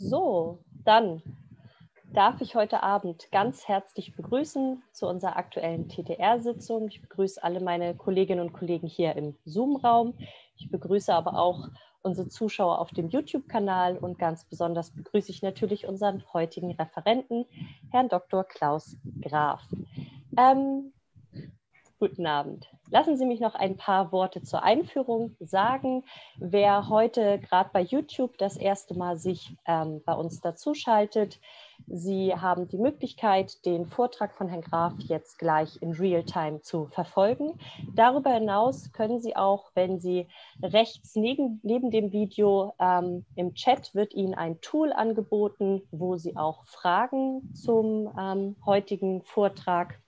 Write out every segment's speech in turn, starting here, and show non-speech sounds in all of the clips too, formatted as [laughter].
So, dann darf ich heute Abend ganz herzlich begrüßen zu unserer aktuellen TTR-Sitzung. Ich begrüße alle meine Kolleginnen und Kollegen hier im Zoom-Raum. Ich begrüße aber auch unsere Zuschauer auf dem YouTube-Kanal und ganz besonders begrüße ich natürlich unseren heutigen Referenten, Herrn Dr. Klaus Graf. Ähm, guten Abend. Lassen Sie mich noch ein paar Worte zur Einführung sagen. Wer heute gerade bei YouTube das erste Mal sich ähm, bei uns dazuschaltet, Sie haben die Möglichkeit, den Vortrag von Herrn Graf jetzt gleich in Realtime zu verfolgen. Darüber hinaus können Sie auch, wenn Sie rechts neben, neben dem Video ähm, im Chat wird Ihnen ein Tool angeboten, wo Sie auch Fragen zum ähm, heutigen Vortrag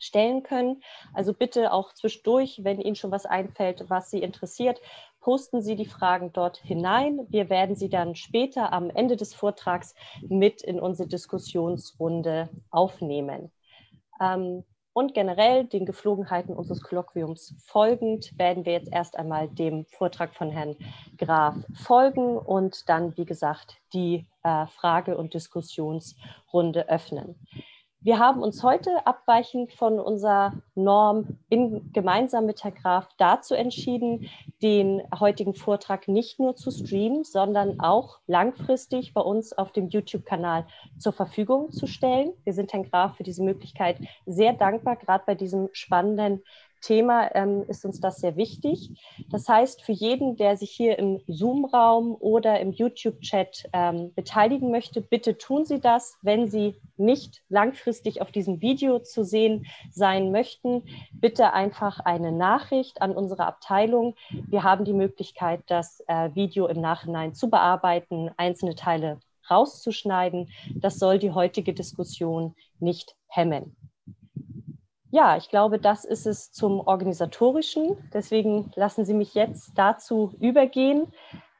stellen können. Also bitte auch zwischendurch, wenn Ihnen schon was einfällt, was Sie interessiert, posten Sie die Fragen dort hinein. Wir werden sie dann später am Ende des Vortrags mit in unsere Diskussionsrunde aufnehmen. Ähm, und generell den Geflogenheiten unseres Kolloquiums folgend werden wir jetzt erst einmal dem Vortrag von Herrn Graf folgen und dann, wie gesagt, die äh, Frage- und Diskussionsrunde öffnen. Wir haben uns heute abweichend von unserer Norm in, gemeinsam mit Herrn Graf dazu entschieden, den heutigen Vortrag nicht nur zu streamen, sondern auch langfristig bei uns auf dem YouTube-Kanal zur Verfügung zu stellen. Wir sind Herrn Graf für diese Möglichkeit sehr dankbar, gerade bei diesem spannenden Thema ähm, ist uns das sehr wichtig. Das heißt, für jeden, der sich hier im Zoom-Raum oder im YouTube-Chat ähm, beteiligen möchte, bitte tun Sie das. Wenn Sie nicht langfristig auf diesem Video zu sehen sein möchten, bitte einfach eine Nachricht an unsere Abteilung. Wir haben die Möglichkeit, das äh, Video im Nachhinein zu bearbeiten, einzelne Teile rauszuschneiden. Das soll die heutige Diskussion nicht hemmen. Ja, ich glaube, das ist es zum Organisatorischen. Deswegen lassen Sie mich jetzt dazu übergehen,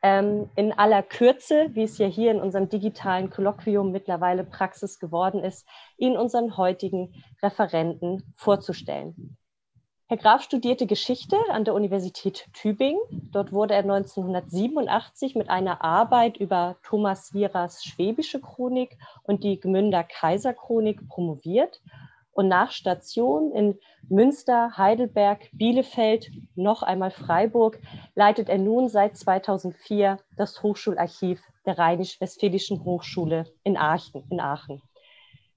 ähm, in aller Kürze, wie es ja hier in unserem digitalen Kolloquium mittlerweile Praxis geworden ist, Ihnen unseren heutigen Referenten vorzustellen. Herr Graf studierte Geschichte an der Universität Tübingen. Dort wurde er 1987 mit einer Arbeit über Thomas Wierers Schwäbische Chronik und die Gmünder Kaiserchronik promoviert und nach Station in Münster, Heidelberg, Bielefeld, noch einmal Freiburg leitet er nun seit 2004 das Hochschularchiv der Rheinisch-Westfälischen Hochschule in Aachen. In Aachen.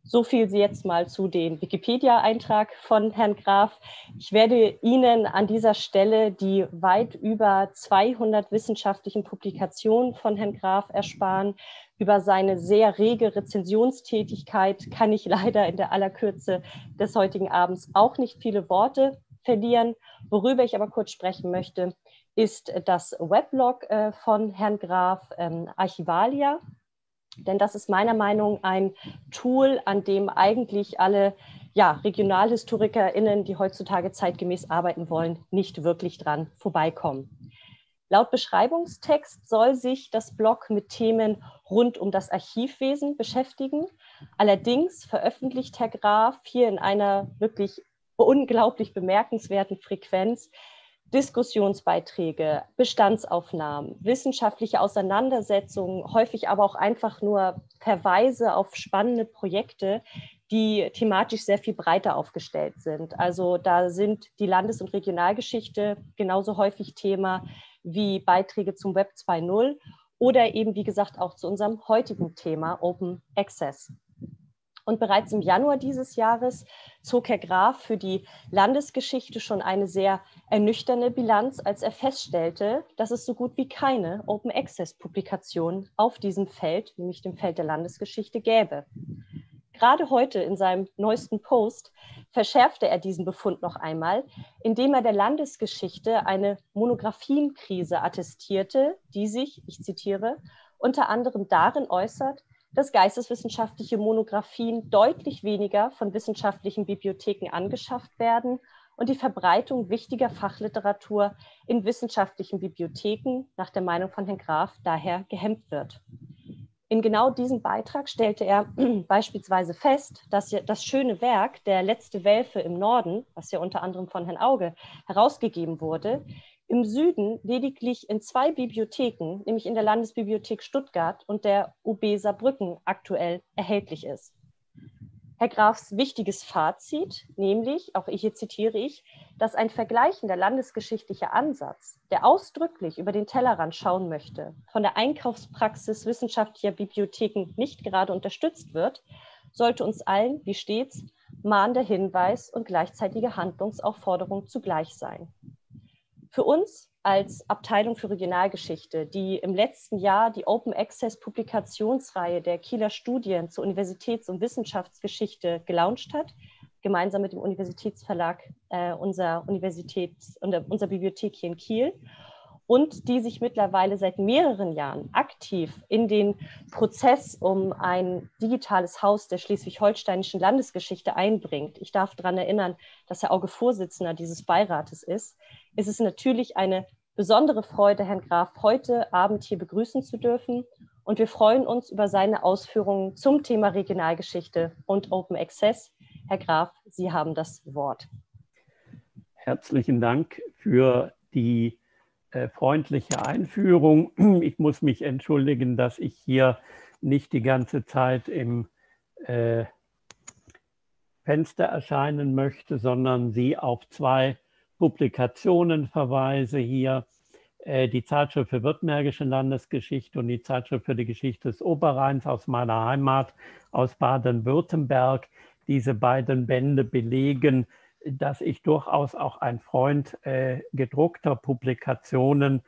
So viel jetzt mal zu dem Wikipedia-Eintrag von Herrn Graf. Ich werde Ihnen an dieser Stelle die weit über 200 wissenschaftlichen Publikationen von Herrn Graf ersparen. Über seine sehr rege Rezensionstätigkeit kann ich [laughs] leider in der aller Kürze des heutigen Abends auch nicht viele Worte verlieren. Worüber ich aber kurz sprechen möchte, ist das Weblog äh, von Herrn Graf ähm, Archivalia. Denn das ist meiner Meinung nach ein Tool, an dem eigentlich alle ja, RegionalhistorikerInnen, die heutzutage zeitgemäß arbeiten wollen, nicht wirklich dran vorbeikommen. Laut Beschreibungstext soll sich das Blog mit Themen rund um das Archivwesen beschäftigen. Allerdings veröffentlicht Herr Graf hier in einer wirklich unglaublich bemerkenswerten Frequenz Diskussionsbeiträge, Bestandsaufnahmen, wissenschaftliche Auseinandersetzungen, häufig aber auch einfach nur Verweise auf spannende Projekte, die thematisch sehr viel breiter aufgestellt sind. Also da sind die Landes- und Regionalgeschichte genauso häufig Thema wie Beiträge zum Web 2.0 oder eben, wie gesagt, auch zu unserem heutigen Thema Open Access. Und bereits im Januar dieses Jahres zog Herr Graf für die Landesgeschichte schon eine sehr ernüchternde Bilanz, als er feststellte, dass es so gut wie keine Open Access Publikation auf diesem Feld, nämlich dem Feld der Landesgeschichte, gäbe. Gerade heute in seinem neuesten Post verschärfte er diesen Befund noch einmal, indem er der Landesgeschichte eine Monographienkrise attestierte, die sich, ich zitiere, unter anderem darin äußert, dass geisteswissenschaftliche Monographien deutlich weniger von wissenschaftlichen Bibliotheken angeschafft werden und die Verbreitung wichtiger Fachliteratur in wissenschaftlichen Bibliotheken nach der Meinung von Herrn Graf daher gehemmt wird. In genau diesem Beitrag stellte er [clears throat] beispielsweise fest, dass das schöne Werk Der letzte Welfe im Norden, was ja unter anderem von Herrn Auge herausgegeben wurde, Im Süden lediglich in zwei Bibliotheken, nämlich in der Landesbibliothek Stuttgart und der UB Saarbrücken aktuell erhältlich ist. Herr Grafs wichtiges Fazit, nämlich, auch hier zitiere ich, dass ein vergleichender landesgeschichtlicher Ansatz, der ausdrücklich über den Tellerrand schauen möchte, von der Einkaufspraxis wissenschaftlicher Bibliotheken nicht gerade unterstützt wird, sollte uns allen, wie stets, mahnender Hinweis und gleichzeitige Handlungsaufforderung zugleich sein. Für uns als Abteilung für Regionalgeschichte, die im letzten Jahr die Open Access Publikationsreihe der Kieler Studien zur Universitäts- und Wissenschaftsgeschichte gelauncht hat, gemeinsam mit dem Universitätsverlag äh, unserer Universitäts- und unserer Bibliothek hier in Kiel und die sich mittlerweile seit mehreren Jahren aktiv in den Prozess um ein digitales Haus der schleswig-holsteinischen Landesgeschichte einbringt. Ich darf daran erinnern, dass Herr Auge Vorsitzender dieses Beirates ist. Es ist natürlich eine besondere Freude, Herrn Graf heute Abend hier begrüßen zu dürfen. Und wir freuen uns über seine Ausführungen zum Thema Regionalgeschichte und Open Access. Herr Graf, Sie haben das Wort. Herzlichen Dank für die äh, freundliche Einführung. [clears throat] Ich muss mich entschuldigen, dass ich hier nicht die ganze Zeit im äh, Fenster erscheinen möchte, sondern Sie auf zwei Publikationen verweise hier. Äh, die Zeitschrift für Württembergische Landesgeschichte und die Zeitschrift für die Geschichte des Oberrheins aus meiner Heimat, aus Baden-Württemberg. Diese beiden Bände belegen, dass ich durchaus auch ein Freund äh, gedruckter Publikationen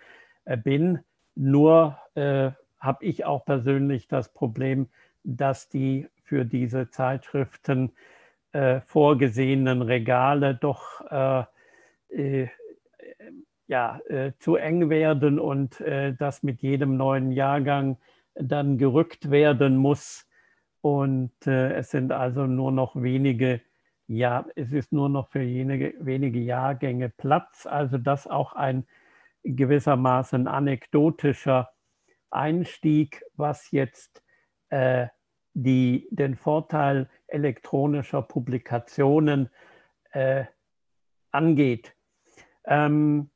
äh, bin. Nur äh, habe ich auch persönlich das Problem, dass die für diese Zeitschriften vorgesehenen Regale doch ja, zu eng werden und dass mit jedem neuen Jahrgang dann gerückt werden muss. Und es sind also nur noch wenige ja, es ist nur noch für jene, wenige Jahrgänge Platz. Also das auch ein gewissermaßen anekdotischer Einstieg, was jetzt äh, die, den Vorteil elektronischer Publikationen äh, angeht. Ähm,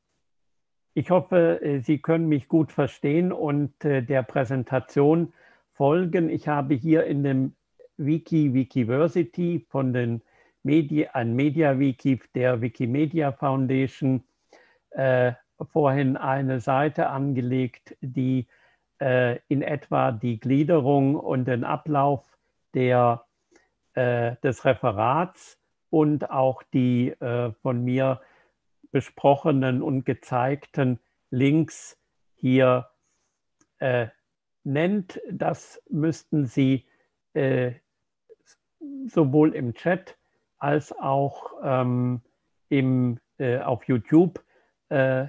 ich hoffe, äh, Sie können mich gut verstehen und äh, der Präsentation folgen. Ich habe hier in dem Wiki Wikiversity von den Media, ein Media-Wiki der Wikimedia Foundation äh, vorhin eine Seite angelegt, die äh, in etwa die Gliederung und den Ablauf der, äh, des Referats und auch die äh, von mir besprochenen und gezeigten Links hier äh, nennt. Das müssten Sie äh, sowohl im Chat als auch ähm, im, äh, auf YouTube äh,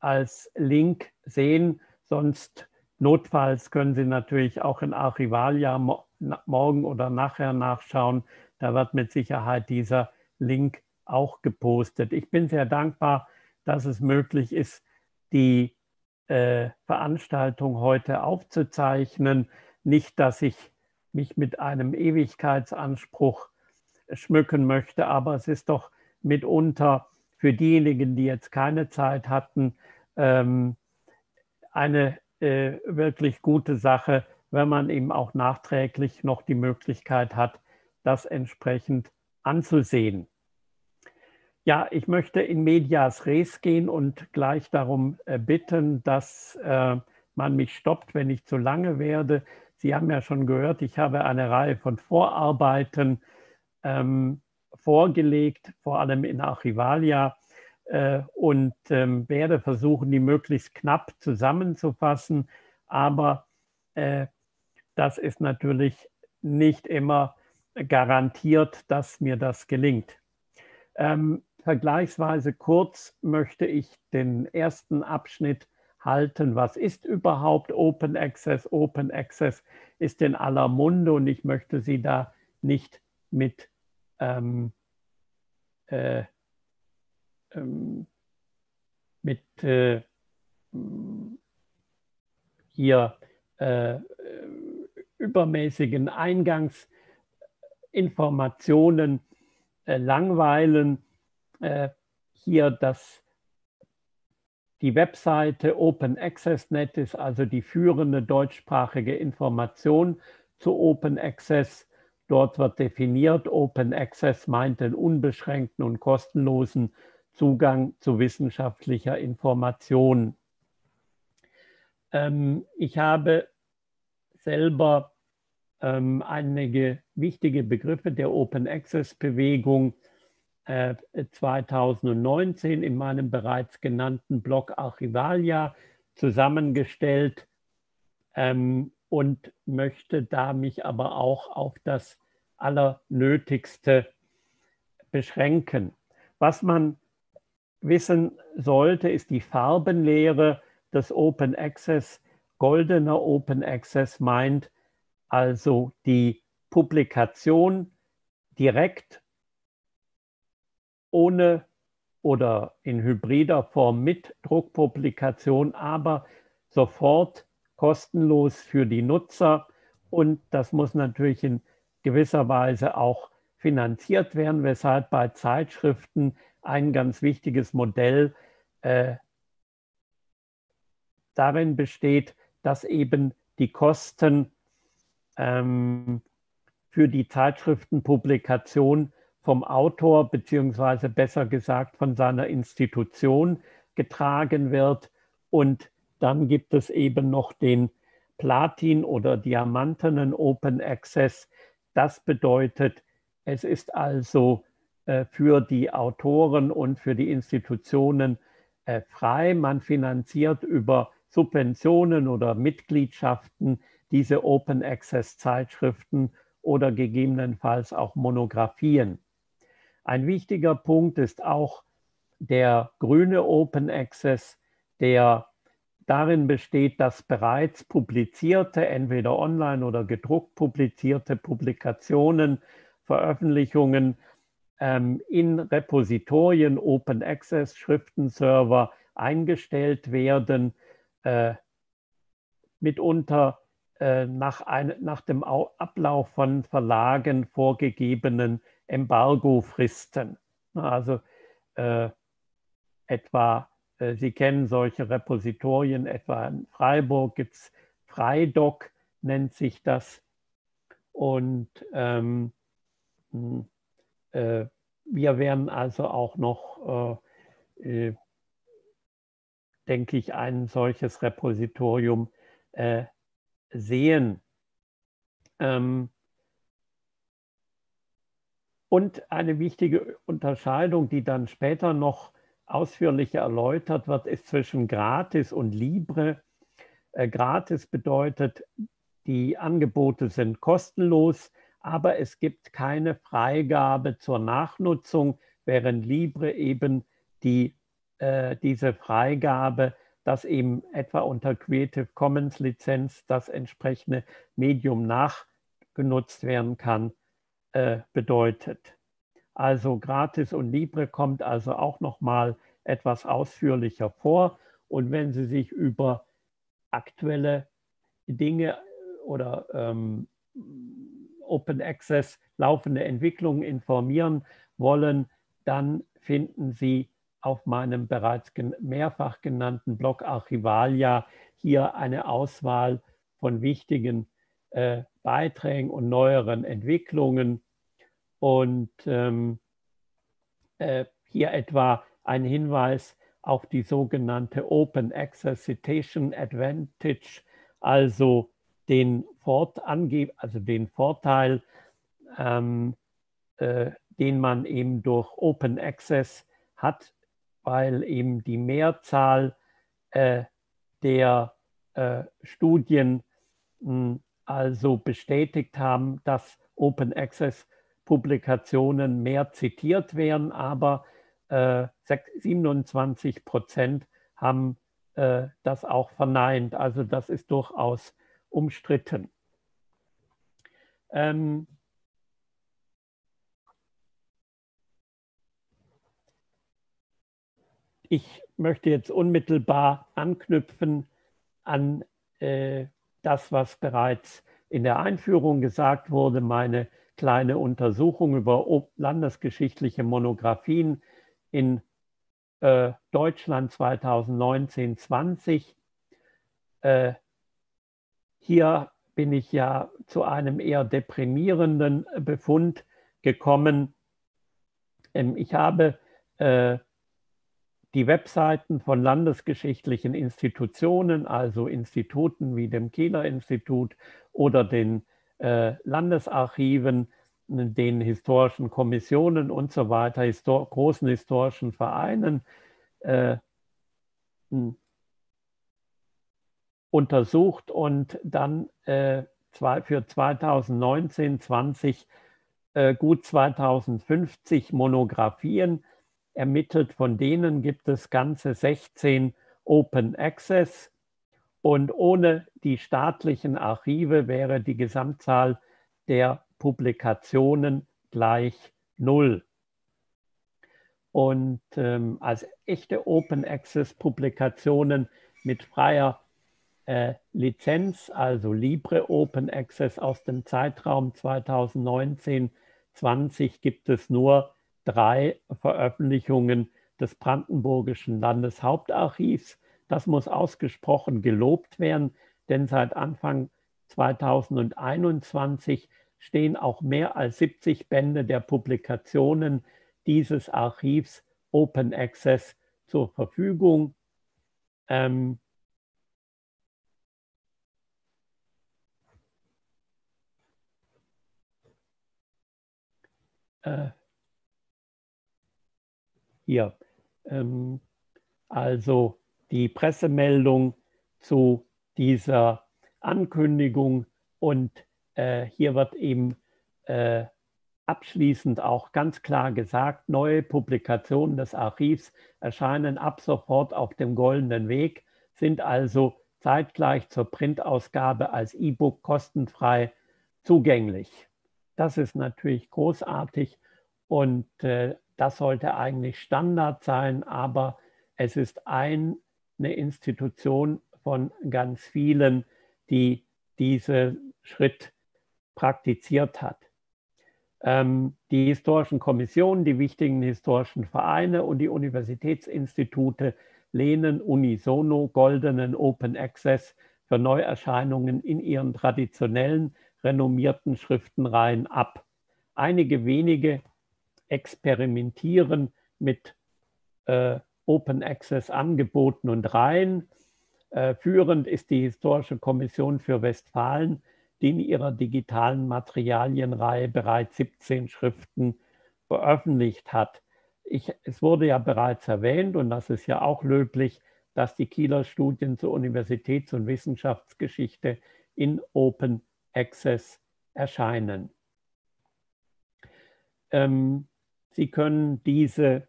als Link sehen. Sonst notfalls können Sie natürlich auch in Archivalia mo morgen oder nachher nachschauen. Da wird mit Sicherheit dieser Link auch gepostet. Ich bin sehr dankbar, dass es möglich ist, die äh, Veranstaltung heute aufzuzeichnen. Nicht, dass ich mich mit einem Ewigkeitsanspruch schmücken möchte. Aber es ist doch mitunter für diejenigen, die jetzt keine Zeit hatten, ähm, eine äh, wirklich gute Sache, wenn man eben auch nachträglich noch die Möglichkeit hat, das entsprechend anzusehen. Ja, ich möchte in medias res gehen und gleich darum äh, bitten, dass äh, man mich stoppt, wenn ich zu lange werde. Sie haben ja schon gehört, ich habe eine Reihe von Vorarbeiten ähm, vorgelegt, vor allem in Archivalia, äh, und ähm, werde versuchen, die möglichst knapp zusammenzufassen. Aber äh, das ist natürlich nicht immer garantiert, dass mir das gelingt. Ähm, vergleichsweise kurz möchte ich den ersten Abschnitt halten. Was ist überhaupt Open Access? Open Access ist in aller Munde und ich möchte Sie da nicht mit ähm, äh, ähm, mit äh, hier äh, übermäßigen Eingangsinformationen äh, langweilen. Äh, hier das die Webseite Open Access Net ist also die führende deutschsprachige Information zu Open Access. Dort wird definiert, Open Access meint den unbeschränkten und kostenlosen Zugang zu wissenschaftlicher Information. Ähm, ich habe selber ähm, einige wichtige Begriffe der Open Access Bewegung 2019 äh, in meinem bereits genannten Blog Archivalia zusammengestellt ähm, und möchte da mich aber auch auf das Allernötigste beschränken. Was man wissen sollte, ist die Farbenlehre des Open Access. Goldener Open Access meint also die Publikation direkt ohne oder in hybrider Form mit Druckpublikation, aber sofort kostenlos für die Nutzer. Und das muss natürlich in gewisser Weise auch finanziert werden, weshalb bei Zeitschriften ein ganz wichtiges Modell äh, darin besteht, dass eben die Kosten ähm, für die Zeitschriftenpublikation vom Autor beziehungsweise besser gesagt von seiner Institution getragen wird. Und dann gibt es eben noch den Platin- oder diamantenen Open Access. Das bedeutet, es ist also äh, für die Autoren und für die Institutionen äh, frei. Man finanziert über Subventionen oder Mitgliedschaften diese Open Access Zeitschriften oder gegebenenfalls auch Monographien. Ein wichtiger Punkt ist auch der grüne Open Access, der darin besteht, dass bereits publizierte, entweder online oder gedruckt publizierte Publikationen, Veröffentlichungen ähm, in Repositorien, Open Access, Schriftenserver eingestellt werden, äh, mitunter äh, nach, ein, nach dem Ablauf von Verlagen vorgegebenen Embargofristen. Also äh, etwa, äh, Sie kennen solche Repositorien, etwa in Freiburg gibt es Freidoc, nennt sich das. Und ähm, hm, äh, wir werden also auch noch, äh, äh, denke ich, ein solches Repositorium äh, sehen. Ähm, und eine wichtige Unterscheidung, die dann später noch ausführlicher erläutert wird, ist zwischen gratis und libre. Äh, gratis bedeutet, die Angebote sind kostenlos, aber es gibt keine Freigabe zur Nachnutzung, während libre eben die, äh, diese Freigabe, dass eben etwa unter Creative Commons Lizenz das entsprechende Medium nachgenutzt werden kann, äh, bedeutet. Also gratis und libre kommt also auch noch mal etwas ausführlicher vor. Und wenn Sie sich über aktuelle Dinge oder ähm, Open Access laufende Entwicklungen informieren wollen, dann finden Sie auf meinem bereits mehrfach genannten Blog Archivalia hier eine Auswahl von wichtigen äh, Beiträgen und neueren Entwicklungen und ähm, äh, hier etwa ein Hinweis auf die sogenannte Open Access Citation Advantage, also den, Fort also den Vorteil, ähm, äh, den man eben durch Open Access hat, weil eben die Mehrzahl äh, der äh, Studien mh, hm, also bestätigt haben, dass Open Access Publikationen mehr zitiert werden, aber äh, 27 Prozent haben äh, das auch verneint. Also das ist durchaus umstritten. Ähm, ich möchte jetzt unmittelbar anknüpfen an äh, das, was bereits in der Einführung gesagt wurde, meine kleine Untersuchung über landesgeschichtliche Monographien in äh, Deutschland 2019-20. Äh, hier bin ich ja zu einem eher deprimierenden Befund gekommen. Ähm, ich habe äh, die Webseiten von landesgeschichtlichen Institutionen, also Instituten wie dem Kieler Institut oder den äh, Landesarchiven, den historischen Kommissionen und so weiter, histor großen historischen Vereinen äh, untersucht und dann äh, zwei, für 2019, 20 äh, gut 2050 Monographien ermittelt. Von denen gibt es ganze 16 Open Access. Und ohne die staatlichen Archive wäre die Gesamtzahl der Publikationen gleich null. Und ähm, als echte Open Access Publikationen mit freier äh, Lizenz, also Libre Open Access aus dem Zeitraum 2019-20 gibt es nur drei Veröffentlichungen des Brandenburgischen Landeshauptarchivs. Das muss ausgesprochen gelobt werden, denn seit Anfang 2021 stehen auch mehr als 70 Bände der Publikationen dieses Archivs Open Access zur Verfügung. Ähm, äh, hier. Ähm, also die Pressemeldung zu dieser Ankündigung und äh, hier wird eben äh, abschließend auch ganz klar gesagt, neue Publikationen des Archivs erscheinen ab sofort auf dem goldenen Weg, sind also zeitgleich zur Printausgabe als E-Book kostenfrei zugänglich. Das ist natürlich großartig und äh, das sollte eigentlich Standard sein, aber es ist ein, eine Institution von ganz vielen, die diesen Schritt praktiziert hat. Ähm, die historischen Kommissionen, die wichtigen historischen Vereine und die Universitätsinstitute lehnen unisono goldenen Open Access für Neuerscheinungen in ihren traditionellen, renommierten Schriftenreihen ab. Einige wenige experimentieren mit äh, Open Access Angeboten und Reihen. Äh, führend ist die Historische Kommission für Westfalen, die in ihrer digitalen Materialienreihe bereits 17 Schriften veröffentlicht hat. Ich, es wurde ja bereits erwähnt, und das ist ja auch löblich, dass die Kieler Studien zur Universitäts- und Wissenschaftsgeschichte in Open Access erscheinen. Ähm, Sie können diese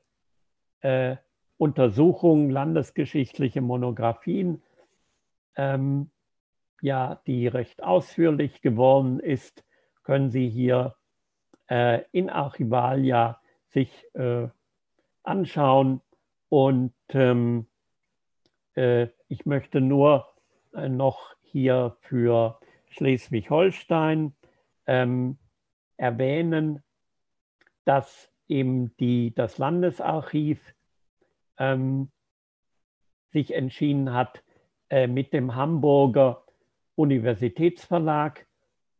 äh, Untersuchungen, landesgeschichtliche Monographien, ähm, ja, die recht ausführlich geworden ist, können Sie hier äh, in Archivalia sich äh, anschauen. Und ähm, äh, ich möchte nur äh, noch hier für Schleswig-Holstein ähm, erwähnen, dass eben die, das Landesarchiv ähm, sich entschieden hat, äh, mit dem Hamburger Universitätsverlag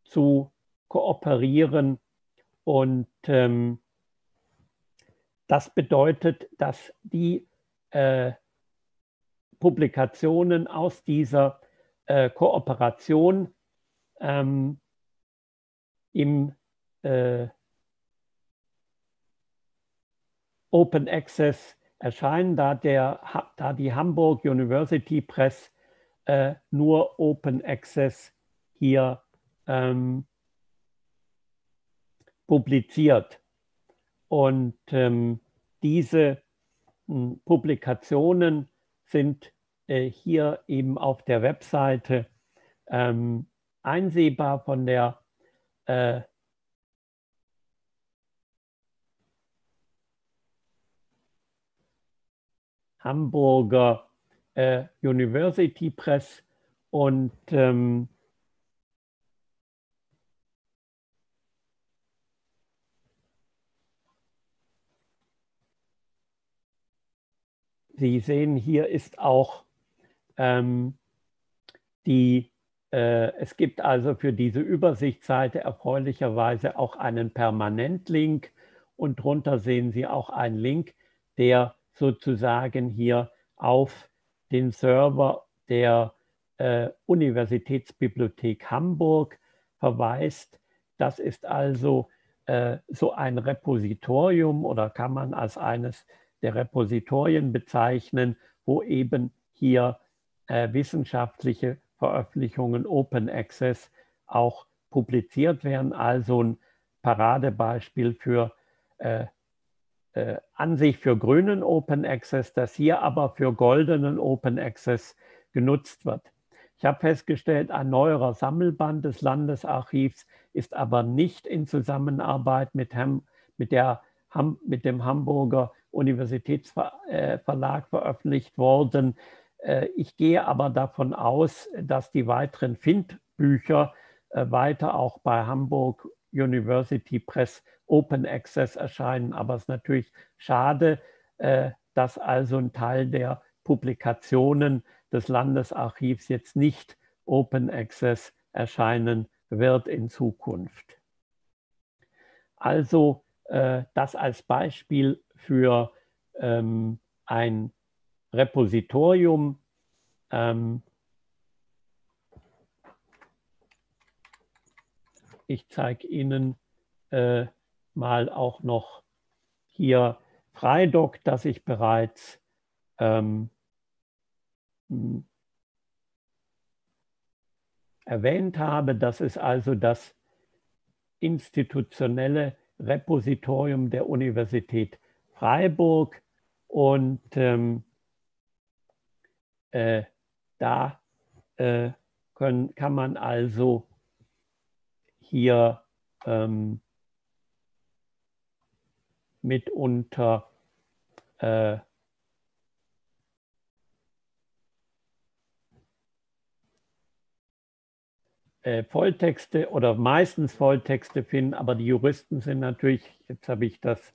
zu kooperieren. Und ähm, das bedeutet, dass die äh, Publikationen aus dieser äh, Kooperation ähm, im äh, Open Access erscheinen, da, der, da die Hamburg University Press äh, nur Open Access hier ähm, publiziert. Und ähm, diese hm, Publikationen sind äh, hier eben auf der Webseite ähm, einsehbar von der Hamburger äh, University Press und ähm, Sie sehen, hier ist auch ähm, die, äh, es gibt also für diese Übersichtsseite erfreulicherweise auch einen Permanentlink und drunter sehen Sie auch einen Link, der sozusagen hier auf den Server der äh, Universitätsbibliothek Hamburg verweist. Das ist also äh, so ein Repositorium oder kann man als eines der Repositorien bezeichnen, wo eben hier äh, wissenschaftliche Veröffentlichungen Open Access auch publiziert werden. Also ein Paradebeispiel für äh, äh, an sich für grünen Open Access, das hier aber für goldenen Open Access genutzt wird. Ich habe festgestellt, ein neuerer Sammelband des Landesarchivs ist aber nicht in Zusammenarbeit mit, Ham, mit, der, mit dem Hamburger Universitätsverlag veröffentlicht worden. Äh, ich gehe aber davon aus, dass die weiteren Findbücher äh, weiter auch bei Hamburg University Press Open Access erscheinen. Aber es ist natürlich schade, äh, dass also ein Teil der Publikationen des Landesarchivs jetzt nicht Open Access erscheinen wird in Zukunft. Also äh, das als Beispiel für ähm, ein Repositorium. Ähm, ich zeige Ihnen äh, mal auch noch hier Freidoc, das ich bereits ähm, hm, erwähnt habe. Das ist also das institutionelle Repositorium der Universität Freiburg. Und ähm, äh, da äh, können, kann man also hier ähm, mitunter äh, äh, Volltexte oder meistens Volltexte finden, aber die Juristen sind natürlich, jetzt habe ich das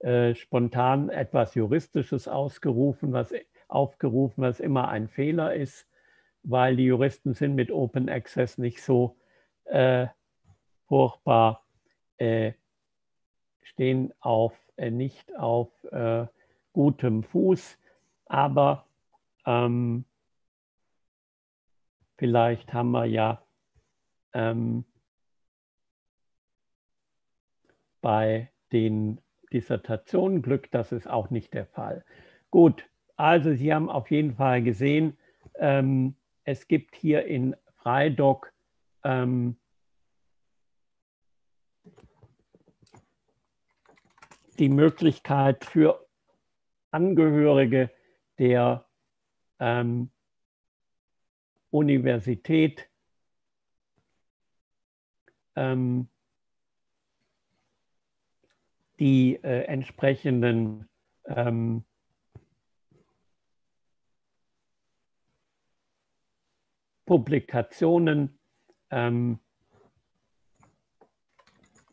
äh, spontan etwas Juristisches ausgerufen, was aufgerufen, was immer ein Fehler ist, weil die Juristen sind mit Open Access nicht so äh, furchtbar, äh, stehen auf, äh, nicht auf äh, gutem Fuß, aber ähm, vielleicht haben wir ja ähm, bei den Dissertationen Glück, das ist auch nicht der Fall. Gut, also Sie haben auf jeden Fall gesehen, ähm, es gibt hier in Freidoc ähm, die Möglichkeit für Angehörige der ähm, Universität ähm, die äh, entsprechenden ähm, Publikationen ähm,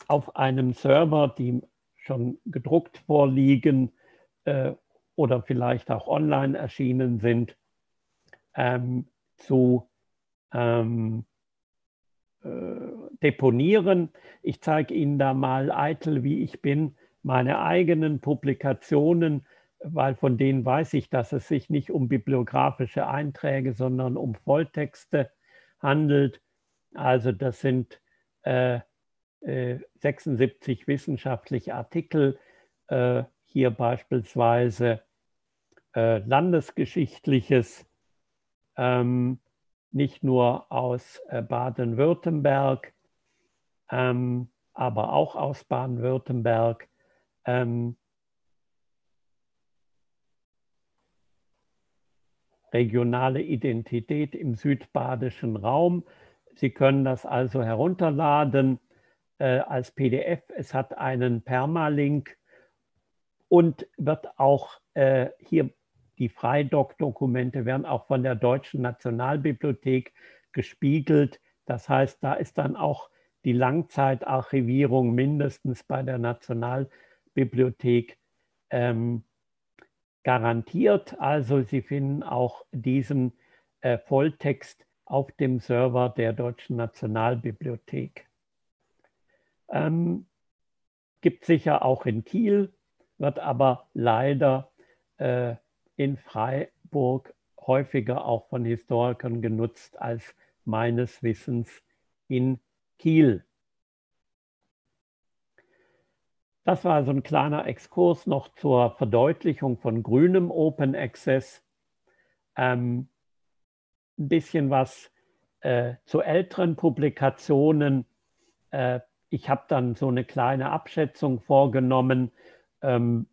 auf einem Server, die schon gedruckt vorliegen äh, oder vielleicht auch online erschienen sind, ähm, zu ähm, äh, deponieren. Ich zeige Ihnen da mal eitel, wie ich bin, meine eigenen Publikationen, weil von denen weiß ich, dass es sich nicht um bibliografische Einträge, sondern um Volltexte handelt. Also das sind äh, 76 wissenschaftliche Artikel, äh, hier beispielsweise äh, landesgeschichtliches, ähm, nicht nur aus äh, Baden-Württemberg, ähm, aber auch aus Baden-Württemberg. Ähm, regionale Identität im südbadischen Raum. Sie können das also herunterladen äh, als PDF. Es hat einen Permalink und wird auch äh, hier die Freidoc-Dokumente werden auch von der Deutschen Nationalbibliothek gespiegelt. Das heißt, da ist dann auch die Langzeitarchivierung mindestens bei der Nationalbibliothek ähm, garantiert. Also Sie finden auch diesen äh, Volltext auf dem Server der Deutschen Nationalbibliothek. Ähm, gibt sicher auch in Kiel, wird aber leider äh, in Freiburg häufiger auch von Historikern genutzt als meines Wissens in Kiel. Das war so ein kleiner Exkurs noch zur Verdeutlichung von grünem Open Access. Ähm, ein bisschen was äh, zu älteren Publikationen. Äh, ich habe dann so eine kleine Abschätzung vorgenommen ähm,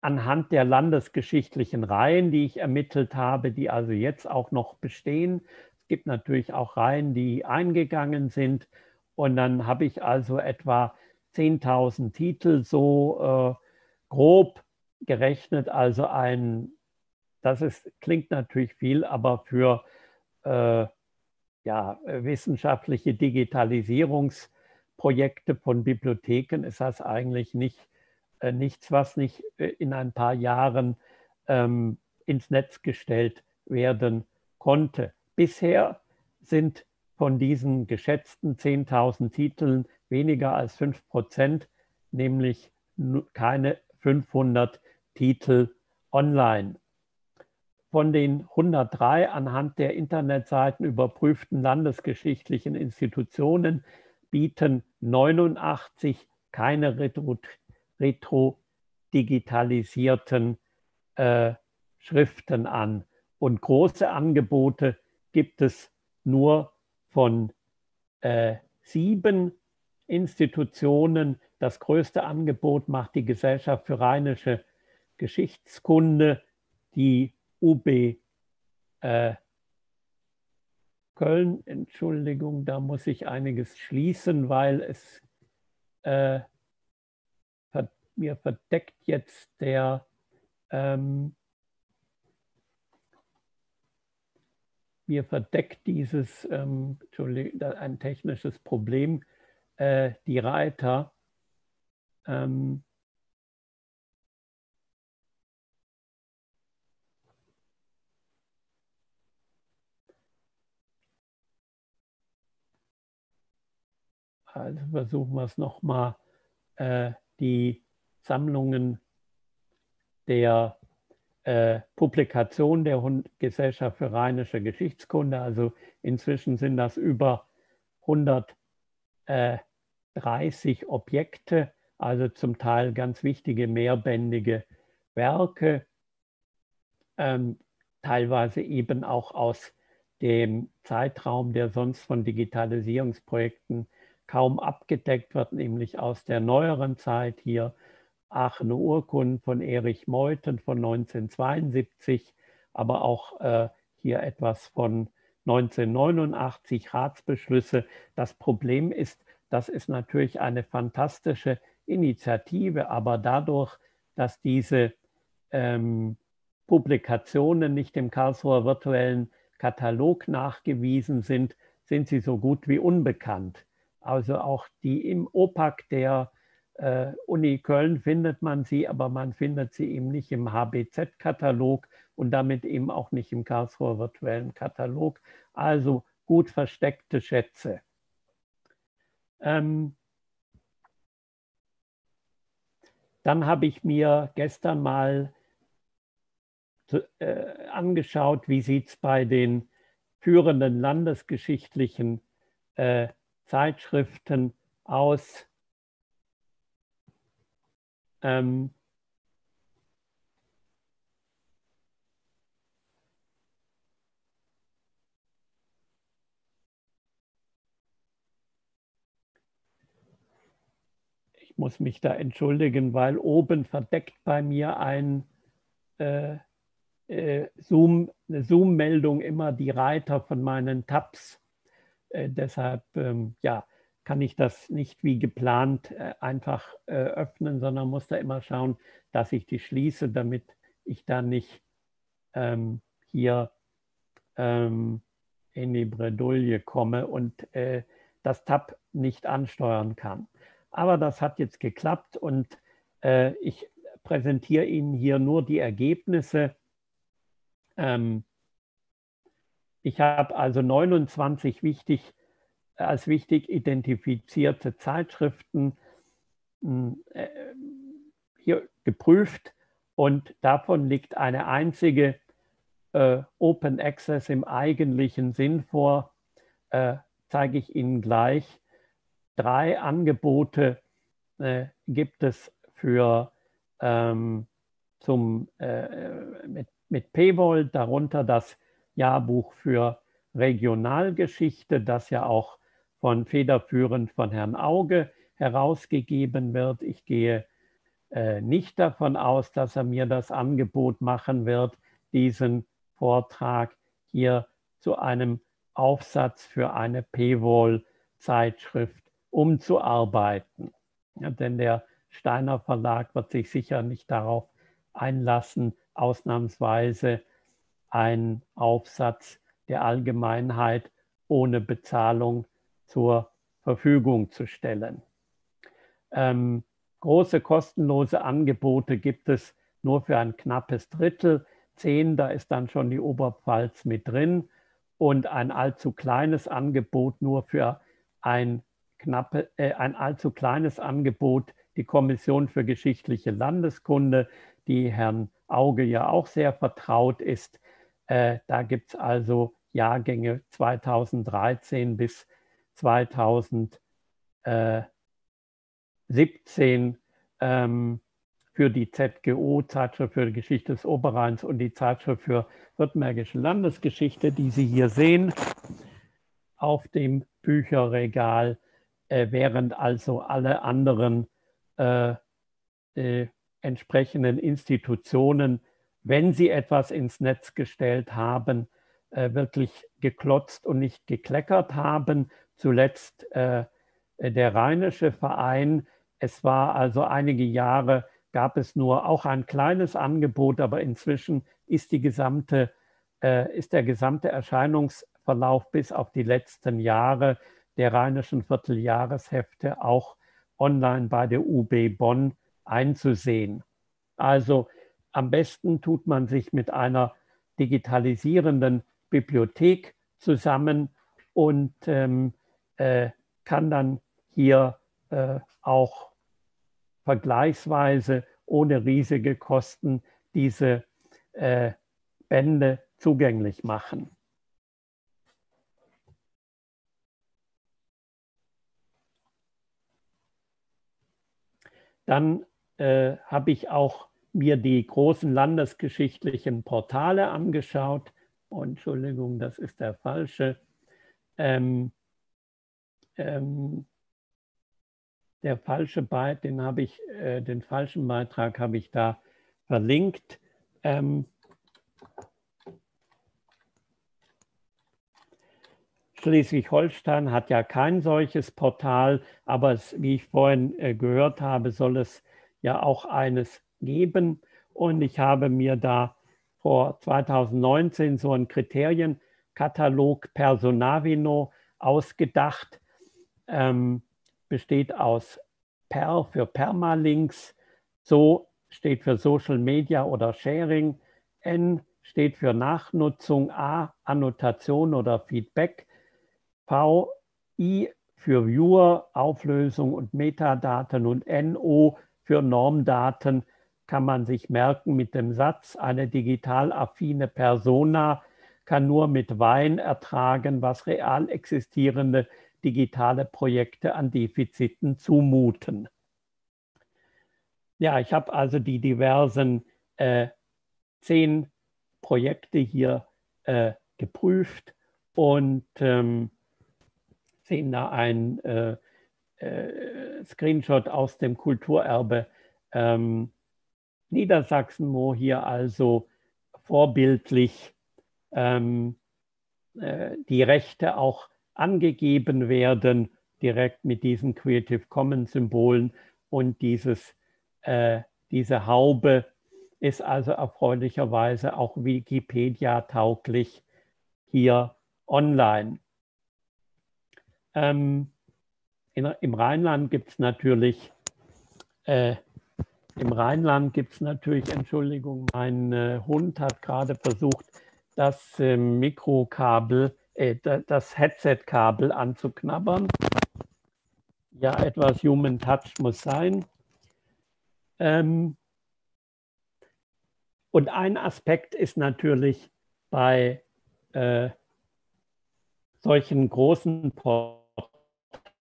anhand der landesgeschichtlichen Reihen, die ich ermittelt habe, die also jetzt auch noch bestehen. Es gibt natürlich auch Reihen, die eingegangen sind. Und dann habe ich also etwa 10.000 Titel so äh, grob gerechnet. Also ein, das ist, klingt natürlich viel, aber für äh, ja, wissenschaftliche Digitalisierungsprojekte von Bibliotheken ist das eigentlich nicht, äh, nichts, was nicht äh, in ein paar Jahren ähm, ins Netz gestellt werden konnte. Bisher sind von diesen geschätzten 10.000 Titeln weniger als 5 Prozent, nämlich keine 500 Titel online. Von den 103 anhand der Internetseiten überprüften landesgeschichtlichen Institutionen bieten 89 keine retro-digitalisierten äh, Schriften an. Und große Angebote gibt es nur von äh, sieben Institutionen. Das größte Angebot macht die Gesellschaft für rheinische Geschichtskunde, die UB äh, Köln. Entschuldigung, da muss ich einiges schließen, weil es äh, mir verdeckt jetzt der ähm, mir verdeckt dieses, ähm, ein technisches Problem, äh, die Reiter. Ähm, also versuchen wir es nochmal, äh, die Sammlungen der äh, Publikation der Gesellschaft für Rheinische Geschichtskunde. Also inzwischen sind das über 130 Objekte, also zum Teil ganz wichtige mehrbändige Werke, ähm, teilweise eben auch aus dem Zeitraum, der sonst von Digitalisierungsprojekten kaum abgedeckt wird, nämlich aus der neueren Zeit hier Aachener Urkunden von Erich Meuthen von 1972, aber auch äh, hier etwas von 1989 Ratsbeschlüsse. Das Problem ist, das ist natürlich eine fantastische Initiative, aber dadurch, dass diese ähm, Publikationen nicht dem Karlsruher virtuellen Katalog nachgewiesen sind, sind sie so gut wie unbekannt. Also auch die im OPAC der äh, Uni Köln findet man sie, aber man findet sie eben nicht im HBZ-Katalog und damit eben auch nicht im Karlsruher virtuellen Katalog. Also gut versteckte Schätze. Ähm, dann habe ich mir gestern mal äh, angeschaut, wie sieht es bei den führenden landesgeschichtlichen äh, Zeitschriften aus ähm, ich muss mich da entschuldigen, weil oben verdeckt bei mir ein äh, äh, Zoom, eine Zoom-Meldung immer die Reiter von meinen Tabs. Äh, deshalb, ähm, ja, kann ich das nicht wie geplant äh, einfach äh, öffnen, sondern muss da immer schauen, dass ich die schließe, damit ich da nicht ähm, hier ähm, in die Bredouille komme und äh, das Tab nicht ansteuern kann. Aber das hat jetzt geklappt und äh, ich präsentiere Ihnen hier nur die Ergebnisse. Ähm, ich habe also 29 wichtig, als wichtig identifizierte Zeitschriften hm, äh, hier geprüft und davon liegt eine einzige äh, Open Access im eigentlichen Sinn vor, äh, zeige ich Ihnen gleich. Drei Angebote äh, gibt es für ähm, zum, äh, mit, mit Paywall, darunter das Jahrbuch für Regionalgeschichte, das ja auch von federführend von Herrn Auge herausgegeben wird. Ich gehe äh, nicht davon aus, dass er mir das Angebot machen wird, diesen Vortrag hier zu einem Aufsatz für eine Paywall-Zeitschrift umzuarbeiten. Ja, denn der Steiner Verlag wird sich sicher nicht darauf einlassen, ausnahmsweise einen Aufsatz der Allgemeinheit ohne Bezahlung zur Verfügung zu stellen. Ähm, große kostenlose Angebote gibt es nur für ein knappes Drittel. Zehn, da ist dann schon die Oberpfalz mit drin und ein allzu kleines Angebot nur für ein, knappe, äh, ein allzu kleines Angebot, die Kommission für geschichtliche Landeskunde, die Herrn Auge ja auch sehr vertraut ist. Äh, da gibt es also Jahrgänge 2013 bis 2017 ähm, für die ZGO, Zeitschrift für die Geschichte des Oberrheins und die Zeitschrift für Württembergische Landesgeschichte, die Sie hier sehen, auf dem Bücherregal, äh, während also alle anderen äh, äh, entsprechenden Institutionen, wenn sie etwas ins Netz gestellt haben, äh, wirklich geklotzt und nicht gekleckert haben. Zuletzt äh, der Rheinische Verein. Es war also einige Jahre gab es nur auch ein kleines Angebot, aber inzwischen ist, die gesamte, äh, ist der gesamte Erscheinungsverlauf bis auf die letzten Jahre der rheinischen Vierteljahreshefte auch online bei der UB Bonn einzusehen. Also am besten tut man sich mit einer digitalisierenden Bibliothek zusammen und ähm, äh, kann dann hier äh, auch vergleichsweise ohne riesige Kosten diese äh, Bände zugänglich machen. Dann äh, habe ich auch mir die großen landesgeschichtlichen Portale angeschaut. Oh, Entschuldigung, das ist der falsche. Ähm, ähm, der falsche Beitrag, den habe ich, äh, den falschen Beitrag habe ich da verlinkt. Ähm, Schleswig-Holstein hat ja kein solches Portal, aber es, wie ich vorhin äh, gehört habe, soll es ja auch eines geben. Und ich habe mir da vor 2019 so einen Kriterienkatalog Personavino ausgedacht. Ähm, besteht aus Per für Permalinks, So steht für Social Media oder Sharing, N steht für Nachnutzung, A Annotation oder Feedback, V I für Viewer, Auflösung und Metadaten und NO für Normdaten kann man sich merken mit dem Satz, eine digital affine Persona kann nur mit Wein ertragen, was real existierende digitale Projekte an Defiziten zumuten. Ja, ich habe also die diversen äh, zehn Projekte hier äh, geprüft und ähm, sehen da ein äh, äh, Screenshot aus dem Kulturerbe ähm, Niedersachsen, wo hier also vorbildlich ähm, äh, die Rechte auch angegeben werden, direkt mit diesen Creative Commons Symbolen und dieses, äh, diese Haube ist also erfreulicherweise auch Wikipedia tauglich hier online. Ähm, in, Im Rheinland gibt es natürlich äh, im Rheinland gibt es natürlich, Entschuldigung, mein äh, Hund hat gerade versucht, das äh, Mikrokabel, äh, das Headset-Kabel anzuknabbern. Ja, etwas Human Touch muss sein. Ähm, und ein Aspekt ist natürlich bei äh, solchen großen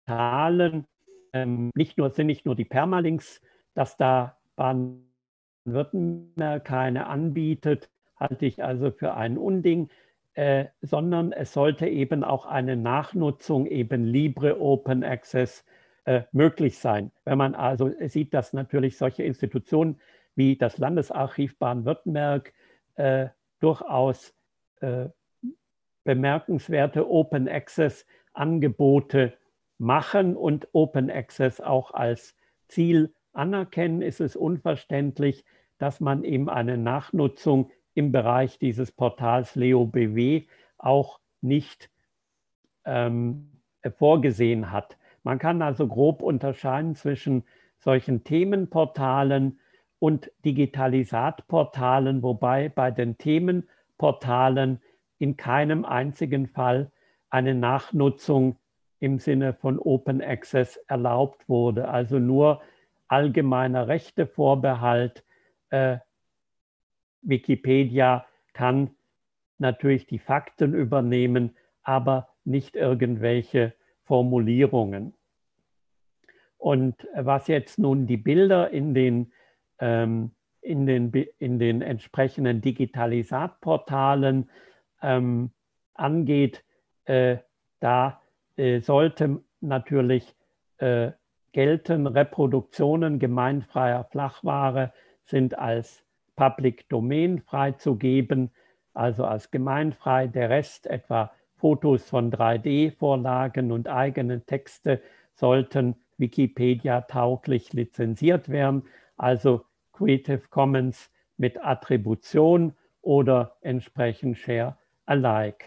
Portalen, ähm, nicht nur, sind nicht nur die Permalinks, dass da Baden-Württemberg keine anbietet, halte ich also für ein Unding, äh, sondern es sollte eben auch eine Nachnutzung, eben Libre Open Access äh, möglich sein. Wenn man also sieht, dass natürlich solche Institutionen wie das Landesarchiv Baden-Württemberg äh, durchaus äh, bemerkenswerte Open Access Angebote machen und Open Access auch als Ziel anerkennen, ist es unverständlich, dass man eben eine Nachnutzung im Bereich dieses Portals Leo BW auch nicht ähm, vorgesehen hat. Man kann also grob unterscheiden zwischen solchen Themenportalen und Digitalisatportalen, wobei bei den Themenportalen in keinem einzigen Fall eine Nachnutzung im Sinne von Open Access erlaubt wurde. Also nur allgemeiner Rechtevorbehalt. Äh, Wikipedia kann natürlich die Fakten übernehmen, aber nicht irgendwelche Formulierungen. Und was jetzt nun die Bilder in den, ähm, in den, in den entsprechenden Digitalisatportalen ähm, angeht, äh, da äh, sollte natürlich äh, gelten, Reproduktionen gemeinfreier Flachware sind als Public Domain freizugeben, also als gemeinfrei. Der Rest, etwa Fotos von 3D-Vorlagen und eigene Texte, sollten Wikipedia tauglich lizenziert werden, also Creative Commons mit Attribution oder entsprechend Share Alike.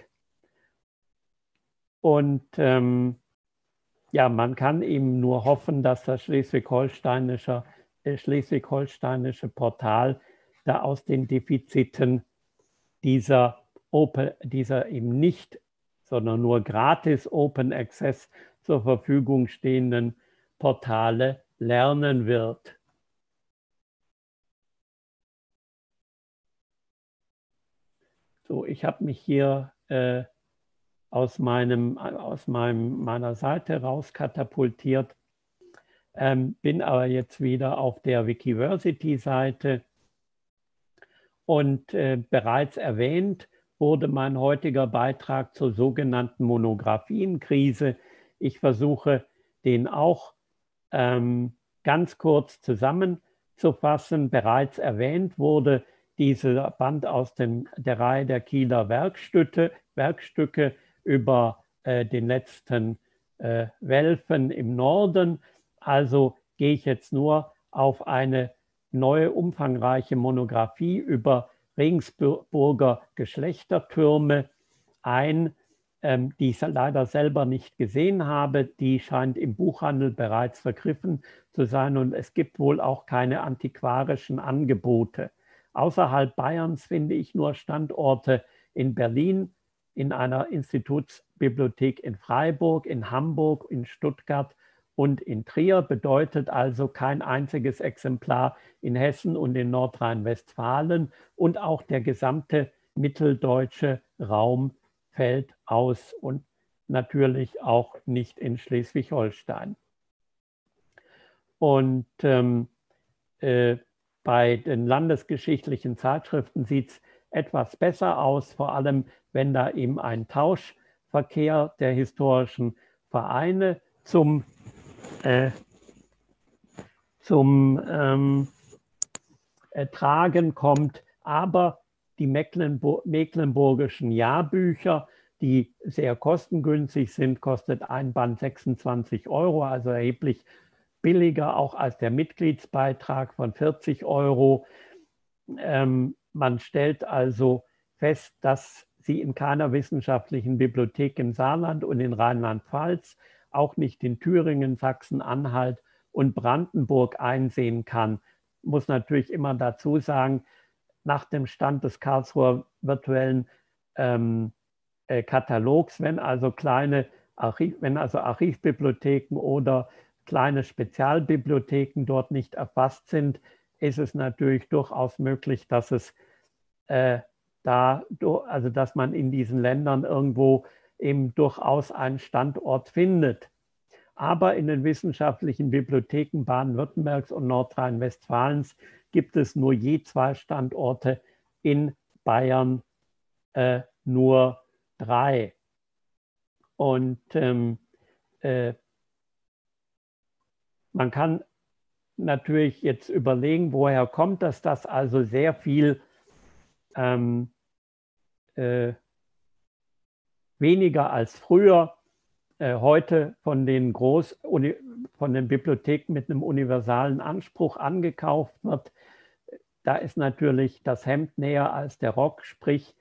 Und ähm, ja, man kann eben nur hoffen, dass das schleswig-holsteinische äh, schleswig Portal da aus den Defiziten dieser, Open, dieser eben nicht, sondern nur gratis Open Access zur Verfügung stehenden Portale lernen wird. So, ich habe mich hier äh, aus, meinem, aus meinem, meiner Seite rauskatapultiert, ähm, bin aber jetzt wieder auf der Wikiversity-Seite und äh, bereits erwähnt wurde mein heutiger Beitrag zur sogenannten Monographienkrise. Ich versuche den auch ähm, ganz kurz zusammenzufassen. Bereits erwähnt wurde dieser Band aus dem, der Reihe der Kieler Werkstücke, Werkstücke über äh, den letzten äh, Welfen im Norden. Also gehe ich jetzt nur auf eine neue umfangreiche Monographie über Regensburger Geschlechtertürme ein, ähm, die ich leider selber nicht gesehen habe. Die scheint im Buchhandel bereits vergriffen zu sein und es gibt wohl auch keine antiquarischen Angebote. Außerhalb Bayerns finde ich nur Standorte in Berlin, in einer Institutsbibliothek in Freiburg, in Hamburg, in Stuttgart und in Trier, bedeutet also kein einziges Exemplar in Hessen und in Nordrhein-Westfalen und auch der gesamte mitteldeutsche Raum fällt aus und natürlich auch nicht in Schleswig-Holstein. Und ähm, äh, bei den landesgeschichtlichen Zeitschriften sieht es etwas besser aus, vor allem wenn da eben ein Tauschverkehr der historischen Vereine zum, äh, zum ähm, Tragen kommt. Aber die Mecklenburg mecklenburgischen Jahrbücher, die sehr kostengünstig sind, kostet ein Band 26 Euro, also erheblich billiger auch als der Mitgliedsbeitrag von 40 Euro. Ähm, man stellt also fest, dass sie in keiner wissenschaftlichen Bibliothek im Saarland und in Rheinland-Pfalz, auch nicht in Thüringen, Sachsen-Anhalt und Brandenburg einsehen kann. muss natürlich immer dazu sagen, nach dem Stand des Karlsruher virtuellen ähm, äh, Katalogs, wenn also kleine Archiv, wenn also Archivbibliotheken oder kleine Spezialbibliotheken dort nicht erfasst sind, ist es natürlich durchaus möglich, dass es äh, da, also dass man in diesen Ländern irgendwo eben durchaus einen Standort findet. Aber in den wissenschaftlichen Bibliotheken Baden-Württembergs und Nordrhein-Westfalens gibt es nur je zwei Standorte, in Bayern äh, nur drei. Und ähm, äh, man kann natürlich jetzt überlegen, woher kommt das, dass also sehr viel ähm, äh, weniger als früher äh, heute von den Groß von den Bibliotheken mit einem universalen Anspruch angekauft wird. Da ist natürlich das Hemd näher als der Rock, sprich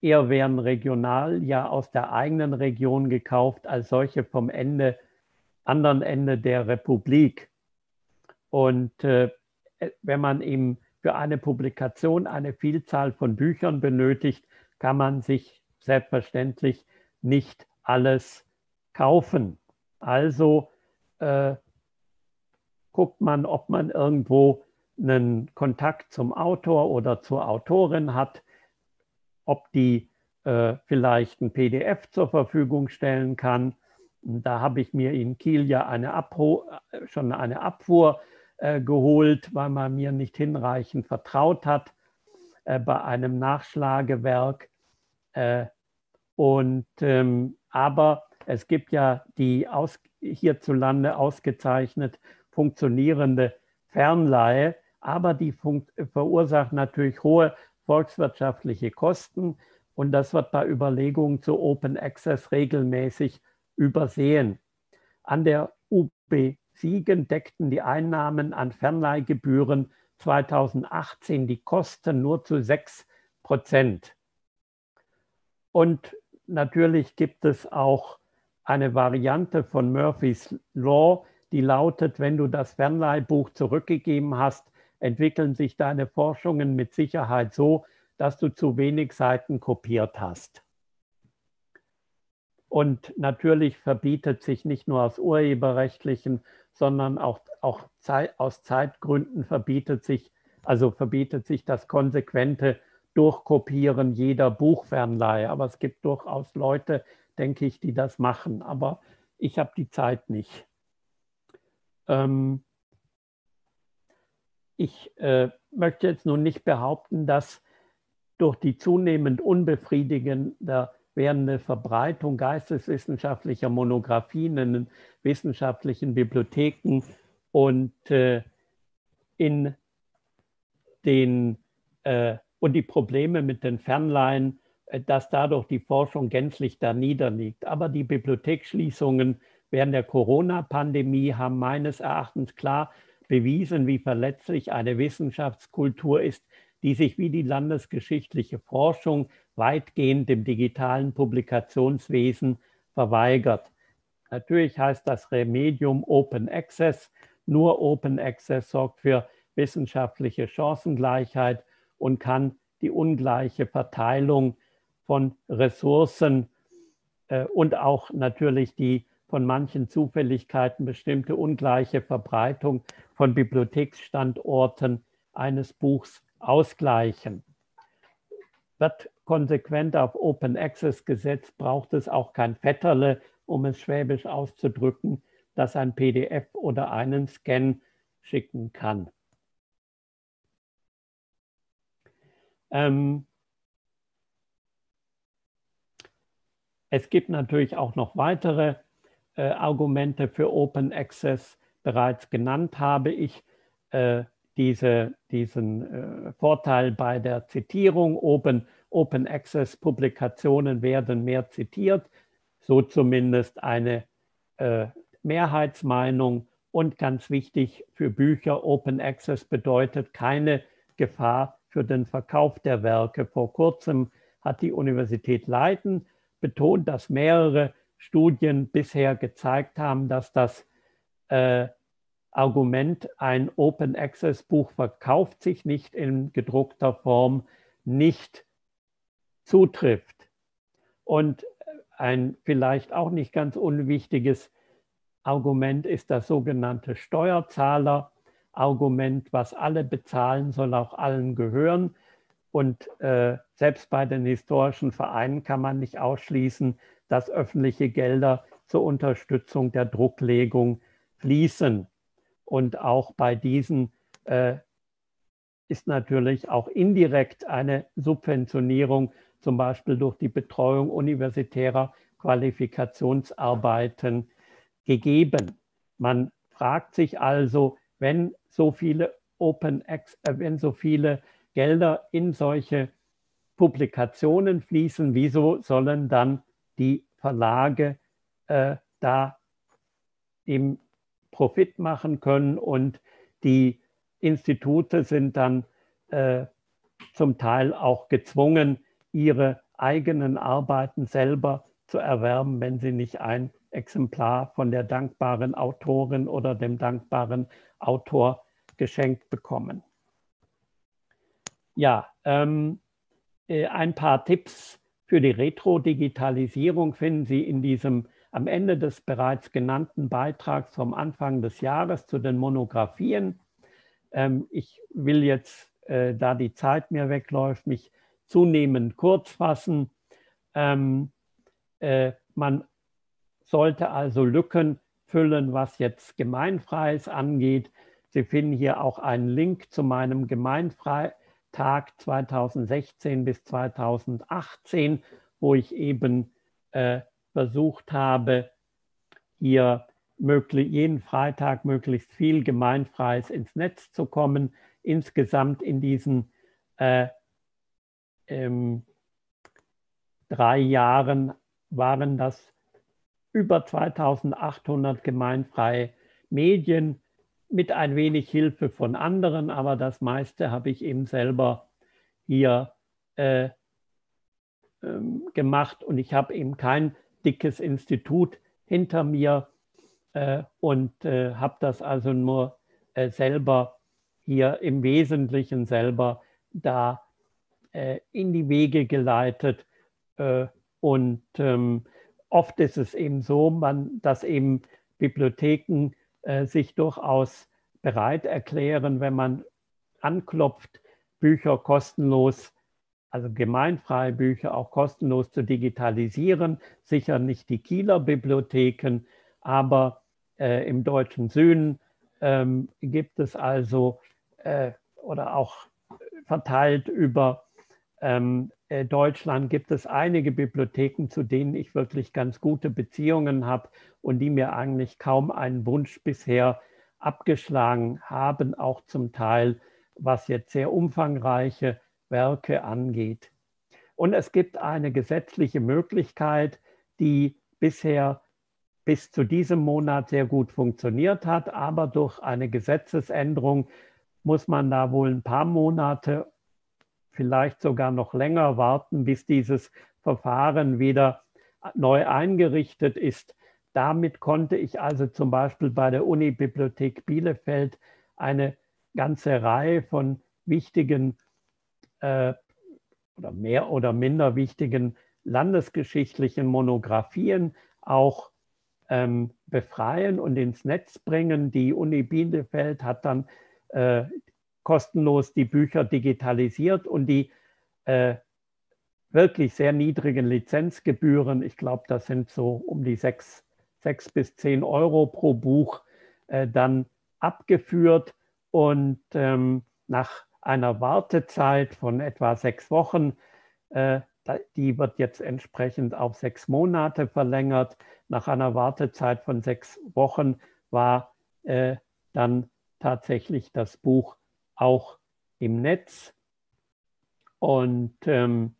eher werden regional ja aus der eigenen Region gekauft als solche vom Ende, anderen Ende der Republik. Und äh, wenn man eben für eine Publikation eine Vielzahl von Büchern benötigt, kann man sich selbstverständlich nicht alles kaufen. Also äh, guckt man, ob man irgendwo einen Kontakt zum Autor oder zur Autorin hat, ob die äh, vielleicht ein PDF zur Verfügung stellen kann. Da habe ich mir in Kiel ja eine Abru äh, schon eine Abfuhr äh, geholt, weil man mir nicht hinreichend vertraut hat äh, bei einem Nachschlagewerk. Äh, und, ähm, aber es gibt ja die aus, hierzulande ausgezeichnet funktionierende Fernleihe, aber die verursacht natürlich hohe volkswirtschaftliche Kosten und das wird bei Überlegungen zu Open Access regelmäßig übersehen. An der UB Siegen deckten die Einnahmen an Fernleihgebühren 2018 die Kosten nur zu 6 Prozent. Und natürlich gibt es auch eine Variante von Murphy's Law, die lautet, wenn du das Fernleihbuch zurückgegeben hast, entwickeln sich deine Forschungen mit Sicherheit so, dass du zu wenig Seiten kopiert hast. Und natürlich verbietet sich nicht nur aus urheberrechtlichen, sondern auch, auch Zeit, aus Zeitgründen verbietet sich, also verbietet sich das konsequente Durchkopieren jeder Buchfernleihe. Aber es gibt durchaus Leute, denke ich, die das machen. Aber ich habe die Zeit nicht. Ähm, ich äh, möchte jetzt nun nicht behaupten, dass durch die zunehmend unbefriedigende werdende Verbreitung geisteswissenschaftlicher Monographien in wissenschaftlichen Bibliotheken und äh, in den äh, und die Probleme mit den Fernleihen, äh, dass dadurch die Forschung gänzlich da niederliegt. Aber die Bibliotheksschließungen während der Corona-Pandemie haben meines Erachtens klar bewiesen, wie verletzlich eine Wissenschaftskultur ist, die sich wie die landesgeschichtliche Forschung weitgehend dem digitalen Publikationswesen verweigert. Natürlich heißt das Remedium Open Access. Nur Open Access sorgt für wissenschaftliche Chancengleichheit und kann die ungleiche Verteilung von Ressourcen äh, und auch natürlich die von manchen Zufälligkeiten bestimmte ungleiche Verbreitung von Bibliotheksstandorten eines Buchs ausgleichen. Wird konsequent auf Open Access gesetzt, braucht es auch kein Vetterle, um es schwäbisch auszudrücken, das ein PDF oder einen Scan schicken kann. Ähm es gibt natürlich auch noch weitere äh, Argumente für Open Access. Bereits genannt habe ich äh, diese, diesen äh, Vorteil bei der Zitierung. Open, Open Access Publikationen werden mehr zitiert, so zumindest eine äh, Mehrheitsmeinung. Und ganz wichtig für Bücher, Open Access bedeutet keine Gefahr für den Verkauf der Werke. Vor kurzem hat die Universität Leiden betont, dass mehrere Studien bisher gezeigt haben, dass das äh, Argument, ein Open Access Buch verkauft sich nicht in gedruckter Form, nicht zutrifft. Und ein vielleicht auch nicht ganz unwichtiges Argument ist das sogenannte Steuerzahler-Argument, was alle bezahlen, soll auch allen gehören. Und äh, selbst bei den historischen Vereinen kann man nicht ausschließen, dass öffentliche Gelder zur Unterstützung der Drucklegung fließen. Und auch bei diesen äh, ist natürlich auch indirekt eine Subventionierung, zum Beispiel durch die Betreuung universitärer Qualifikationsarbeiten gegeben. Man fragt sich also, wenn so viele Open äh, wenn so viele Gelder in solche Publikationen fließen, wieso sollen dann die Verlage äh, da im Profit machen können und die Institute sind dann äh, zum Teil auch gezwungen, ihre eigenen Arbeiten selber zu erwerben, wenn sie nicht ein Exemplar von der dankbaren Autorin oder dem dankbaren Autor geschenkt bekommen. Ja, ähm, äh, ein paar Tipps für die Retro-Digitalisierung finden Sie in diesem am Ende des bereits genannten Beitrags vom Anfang des Jahres zu den Monographien. Ähm, ich will jetzt, äh, da die Zeit mir wegläuft, mich zunehmend kurz fassen. Ähm, äh, man sollte also Lücken füllen, was jetzt Gemeinfreies angeht. Sie finden hier auch einen Link zu meinem Gemeinfreitag 2016 bis 2018, wo ich eben äh, versucht habe, hier möglich, jeden Freitag möglichst viel Gemeinfreies ins Netz zu kommen. Insgesamt in diesen äh, ähm, drei Jahren waren das über 2800 gemeinfreie Medien mit ein wenig Hilfe von anderen, aber das meiste habe ich eben selber hier äh, ähm, gemacht und ich habe eben kein dickes Institut hinter mir äh, und äh, habe das also nur äh, selber hier im Wesentlichen selber da äh, in die Wege geleitet. Äh, und ähm, oft ist es eben so, man, dass eben Bibliotheken äh, sich durchaus bereit erklären, wenn man anklopft, Bücher kostenlos also gemeinfreie Bücher auch kostenlos zu digitalisieren. Sicher nicht die Kieler Bibliotheken, aber äh, im deutschen Süden ähm, gibt es also äh, oder auch verteilt über ähm, äh, Deutschland gibt es einige Bibliotheken, zu denen ich wirklich ganz gute Beziehungen habe und die mir eigentlich kaum einen Wunsch bisher abgeschlagen haben, auch zum Teil, was jetzt sehr umfangreiche Werke angeht. Und es gibt eine gesetzliche Möglichkeit, die bisher bis zu diesem Monat sehr gut funktioniert hat, aber durch eine Gesetzesänderung muss man da wohl ein paar Monate, vielleicht sogar noch länger warten, bis dieses Verfahren wieder neu eingerichtet ist. Damit konnte ich also zum Beispiel bei der Unibibliothek Bielefeld eine ganze Reihe von wichtigen äh, oder mehr oder minder wichtigen landesgeschichtlichen Monographien auch ähm, befreien und ins Netz bringen. Die Uni Bielefeld hat dann äh, kostenlos die Bücher digitalisiert und die äh, wirklich sehr niedrigen Lizenzgebühren, ich glaube, das sind so um die sechs, sechs bis zehn Euro pro Buch, äh, dann abgeführt und ähm, nach einer Wartezeit von etwa sechs Wochen. Äh, die wird jetzt entsprechend auf sechs Monate verlängert. Nach einer Wartezeit von sechs Wochen war äh, dann tatsächlich das Buch auch im Netz. Und ähm,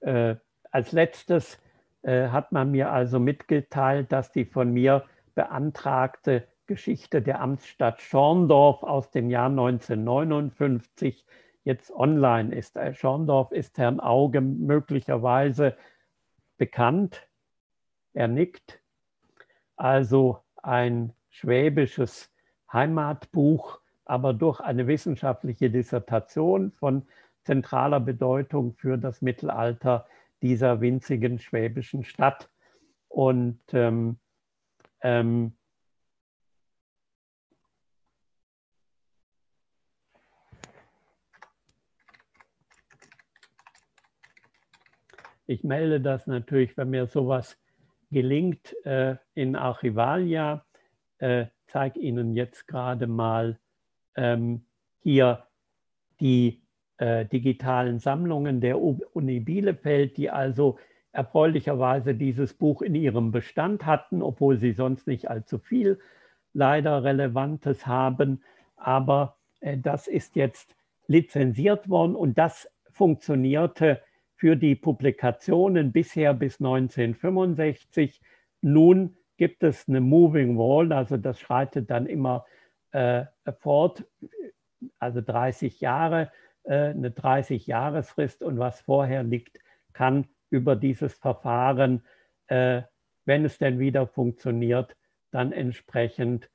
äh, als letztes äh, hat man mir also mitgeteilt, dass die von mir beantragte Geschichte der Amtsstadt Schorndorf aus dem Jahr 1959 jetzt online ist. Äh, Schorndorf ist Herrn Auge möglicherweise bekannt. Er nickt. Also ein schwäbisches Heimatbuch, aber durch eine wissenschaftliche Dissertation von zentraler Bedeutung für das Mittelalter dieser winzigen schwäbischen Stadt. Und ähm, ähm, ich melde das natürlich, wenn mir sowas gelingt äh, in Archivalia. Äh, zeige Ihnen jetzt gerade mal ähm, hier die äh, digitalen Sammlungen der Uni Bielefeld, die also erfreulicherweise dieses Buch in ihrem Bestand hatten, obwohl sie sonst nicht allzu viel leider Relevantes haben. Aber äh, das ist jetzt lizenziert worden und das funktionierte für die Publikationen bisher bis 1965. Nun gibt es eine Moving Wall, also das schreitet dann immer äh, fort, also 30 Jahre, äh, eine 30-Jahresfrist und was vorher liegt, kann über dieses Verfahren, äh, wenn es denn wieder funktioniert, dann entsprechend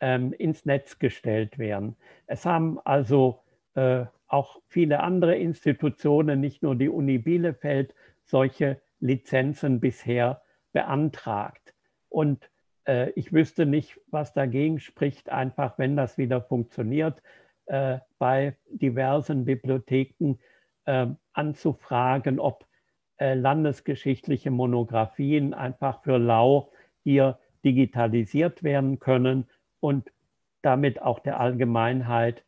ähm, ins Netz gestellt werden. Es haben also äh, auch viele andere Institutionen, nicht nur die Uni Bielefeld, solche Lizenzen bisher beantragt. Und äh, ich wüsste nicht, was dagegen spricht, einfach wenn das wieder funktioniert, äh, bei diversen Bibliotheken äh, anzufragen, ob äh, landesgeschichtliche Monographien einfach für Lau hier digitalisiert werden können und damit auch der Allgemeinheit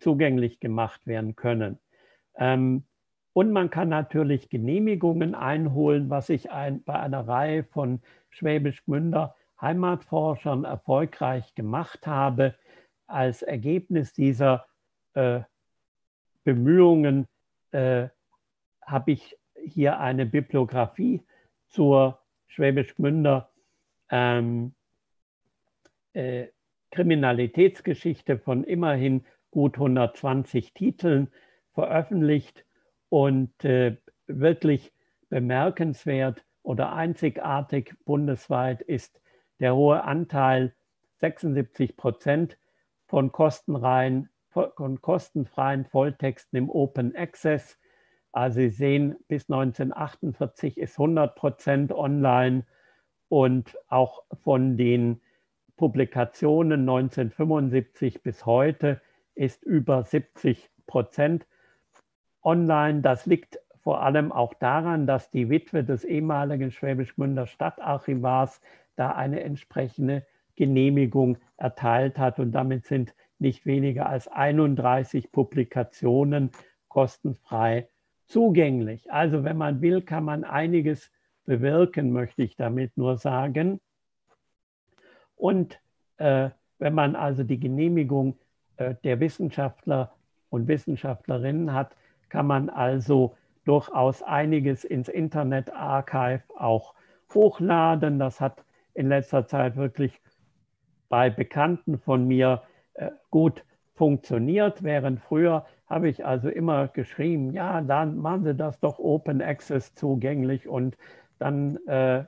zugänglich gemacht werden können. Ähm, und man kann natürlich Genehmigungen einholen, was ich ein, bei einer Reihe von Schwäbisch Gmünder Heimatforschern erfolgreich gemacht habe. Als Ergebnis dieser äh, Bemühungen äh, habe ich hier eine Bibliografie zur Schwäbisch Gmünder ähm, äh, Kriminalitätsgeschichte von immerhin gut 120 Titeln veröffentlicht und äh, wirklich bemerkenswert oder einzigartig bundesweit ist der hohe Anteil 76 Prozent von von kostenfreien Volltexten im Open Access. Also Sie sehen, bis 1948 ist 100 Prozent online und auch von den Publikationen 1975 bis heute ist über 70 Prozent online. Das liegt vor allem auch daran, dass die Witwe des ehemaligen Schwäbisch Gmünder Stadtarchivars da eine entsprechende Genehmigung erteilt hat und damit sind nicht weniger als 31 Publikationen kostenfrei zugänglich. Also wenn man will, kann man einiges bewirken, möchte ich damit nur sagen. Und äh, wenn man also die Genehmigung der Wissenschaftler und Wissenschaftlerinnen hat, kann man also durchaus einiges ins Internet Archive auch hochladen. Das hat in letzter Zeit wirklich bei Bekannten von mir äh, gut funktioniert, während früher habe ich also immer geschrieben, ja, dann machen Sie das doch Open Access zugänglich und dann äh,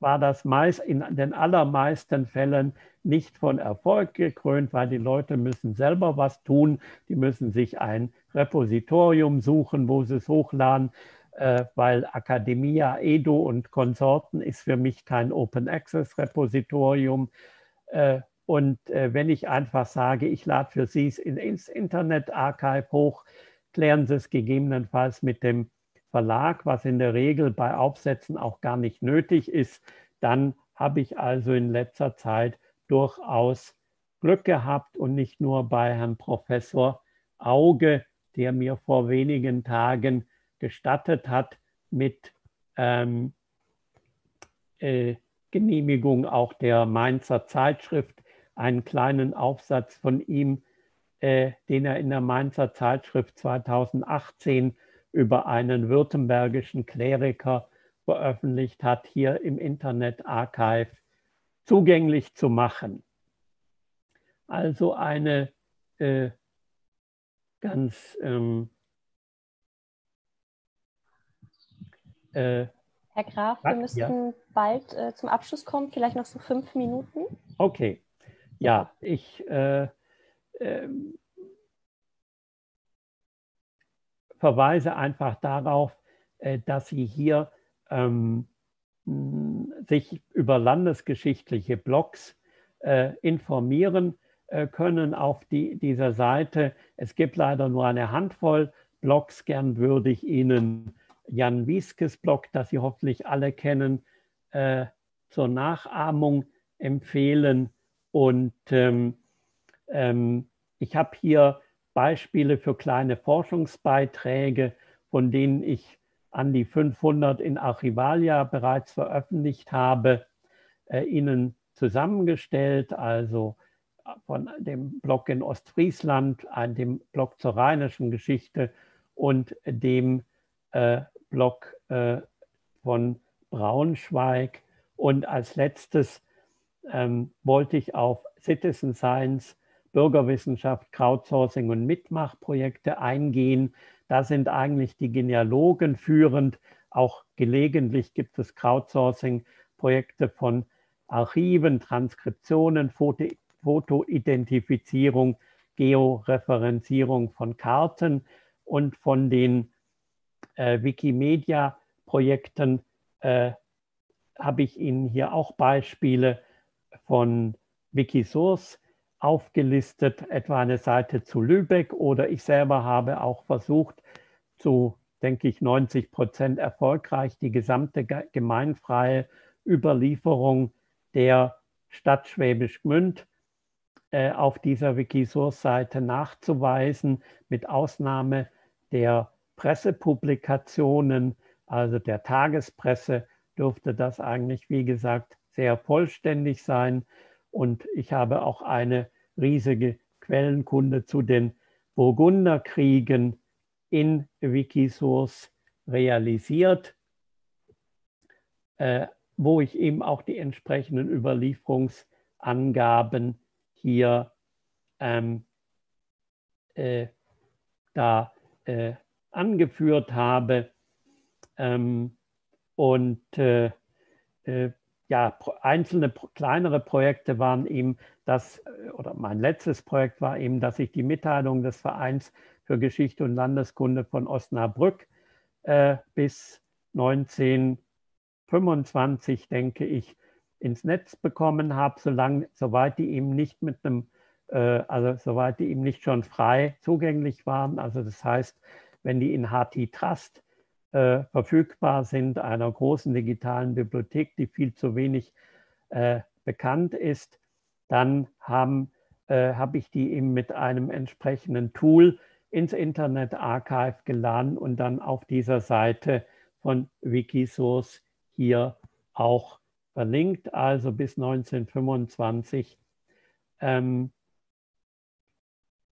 war das meist in den allermeisten Fällen nicht von Erfolg gekrönt, weil die Leute müssen selber was tun, die müssen sich ein Repositorium suchen, wo sie es hochladen, äh, weil Academia, Edu und Konsorten ist für mich kein Open Access Repositorium. Äh, und äh, wenn ich einfach sage, ich lade für Sie es ins Internet Archive hoch, klären Sie es gegebenenfalls mit dem Verlag, was in der Regel bei Aufsätzen auch gar nicht nötig ist, dann habe ich also in letzter Zeit durchaus Glück gehabt und nicht nur bei Herrn Professor Auge, der mir vor wenigen Tagen gestattet hat, mit ähm, äh, Genehmigung auch der Mainzer Zeitschrift einen kleinen Aufsatz von ihm, äh, den er in der Mainzer Zeitschrift 2018 über einen württembergischen Kleriker veröffentlicht hat, hier im Internet Archive zugänglich zu machen. Also eine äh, ganz ähm, äh, Herr Graf, wir müssten ja. bald äh, zum Abschluss kommen, vielleicht noch so fünf Minuten. Okay, ja, ich äh, verweise einfach darauf, äh, dass Sie hier ähm, sich über landesgeschichtliche Blogs äh, informieren äh, können auf die, dieser Seite. Es gibt leider nur eine Handvoll Blogs. Gern würde ich Ihnen Jan Wieskes Blog, das Sie hoffentlich alle kennen, äh, zur Nachahmung empfehlen. Und ähm, ähm, ich habe hier Beispiele für kleine Forschungsbeiträge, von denen ich an die 500 in Archivalia bereits veröffentlicht habe, äh, Ihnen zusammengestellt, also von dem Blog in Ostfriesland, dem Blog zur rheinischen Geschichte und dem äh, Blog äh, von Braunschweig. Und als letztes ähm, wollte ich auf Citizen Science, Bürgerwissenschaft, Crowdsourcing und Mitmachprojekte eingehen. Da sind eigentlich die Genealogen führend. Auch gelegentlich gibt es Crowdsourcing-Projekte von Archiven, Transkriptionen, Foto Fotoidentifizierung, Georeferenzierung von Karten und von den äh, Wikimedia-Projekten äh, habe ich Ihnen hier auch Beispiele von Wikisource aufgelistet, etwa eine Seite zu Lübeck oder ich selber habe auch versucht, zu, denke ich, 90 Prozent erfolgreich die gesamte gemeinfreie Überlieferung der Stadt Schwäbisch Gmünd äh, auf dieser Wikisource-Seite nachzuweisen, mit Ausnahme der Pressepublikationen, also der Tagespresse, dürfte das eigentlich, wie gesagt, sehr vollständig sein. Und ich habe auch eine riesige Quellenkunde zu den Burgunderkriegen in Wikisource realisiert, äh, wo ich eben auch die entsprechenden Überlieferungsangaben hier ähm, äh, da äh, angeführt habe. Ähm, und äh, äh ja, einzelne kleinere Projekte waren eben das, äh, oder mein letztes Projekt war eben, dass ich die Mitteilung des Vereins für Geschichte und Landeskunde von Osnabrück äh, bis 1925, denke ich, ins Netz bekommen habe, solange, soweit die eben nicht mit einem, äh, also soweit die eben nicht schon frei zugänglich waren. Also das heißt, wenn die in HT Trust äh, verfügbar sind, einer großen digitalen Bibliothek, die viel zu wenig äh, bekannt ist, dann haben, äh, habe ich die eben mit einem entsprechenden Tool ins Internet Archive geladen und dann auf dieser Seite von Wikisource hier auch verlinkt, also bis 1925 ähm,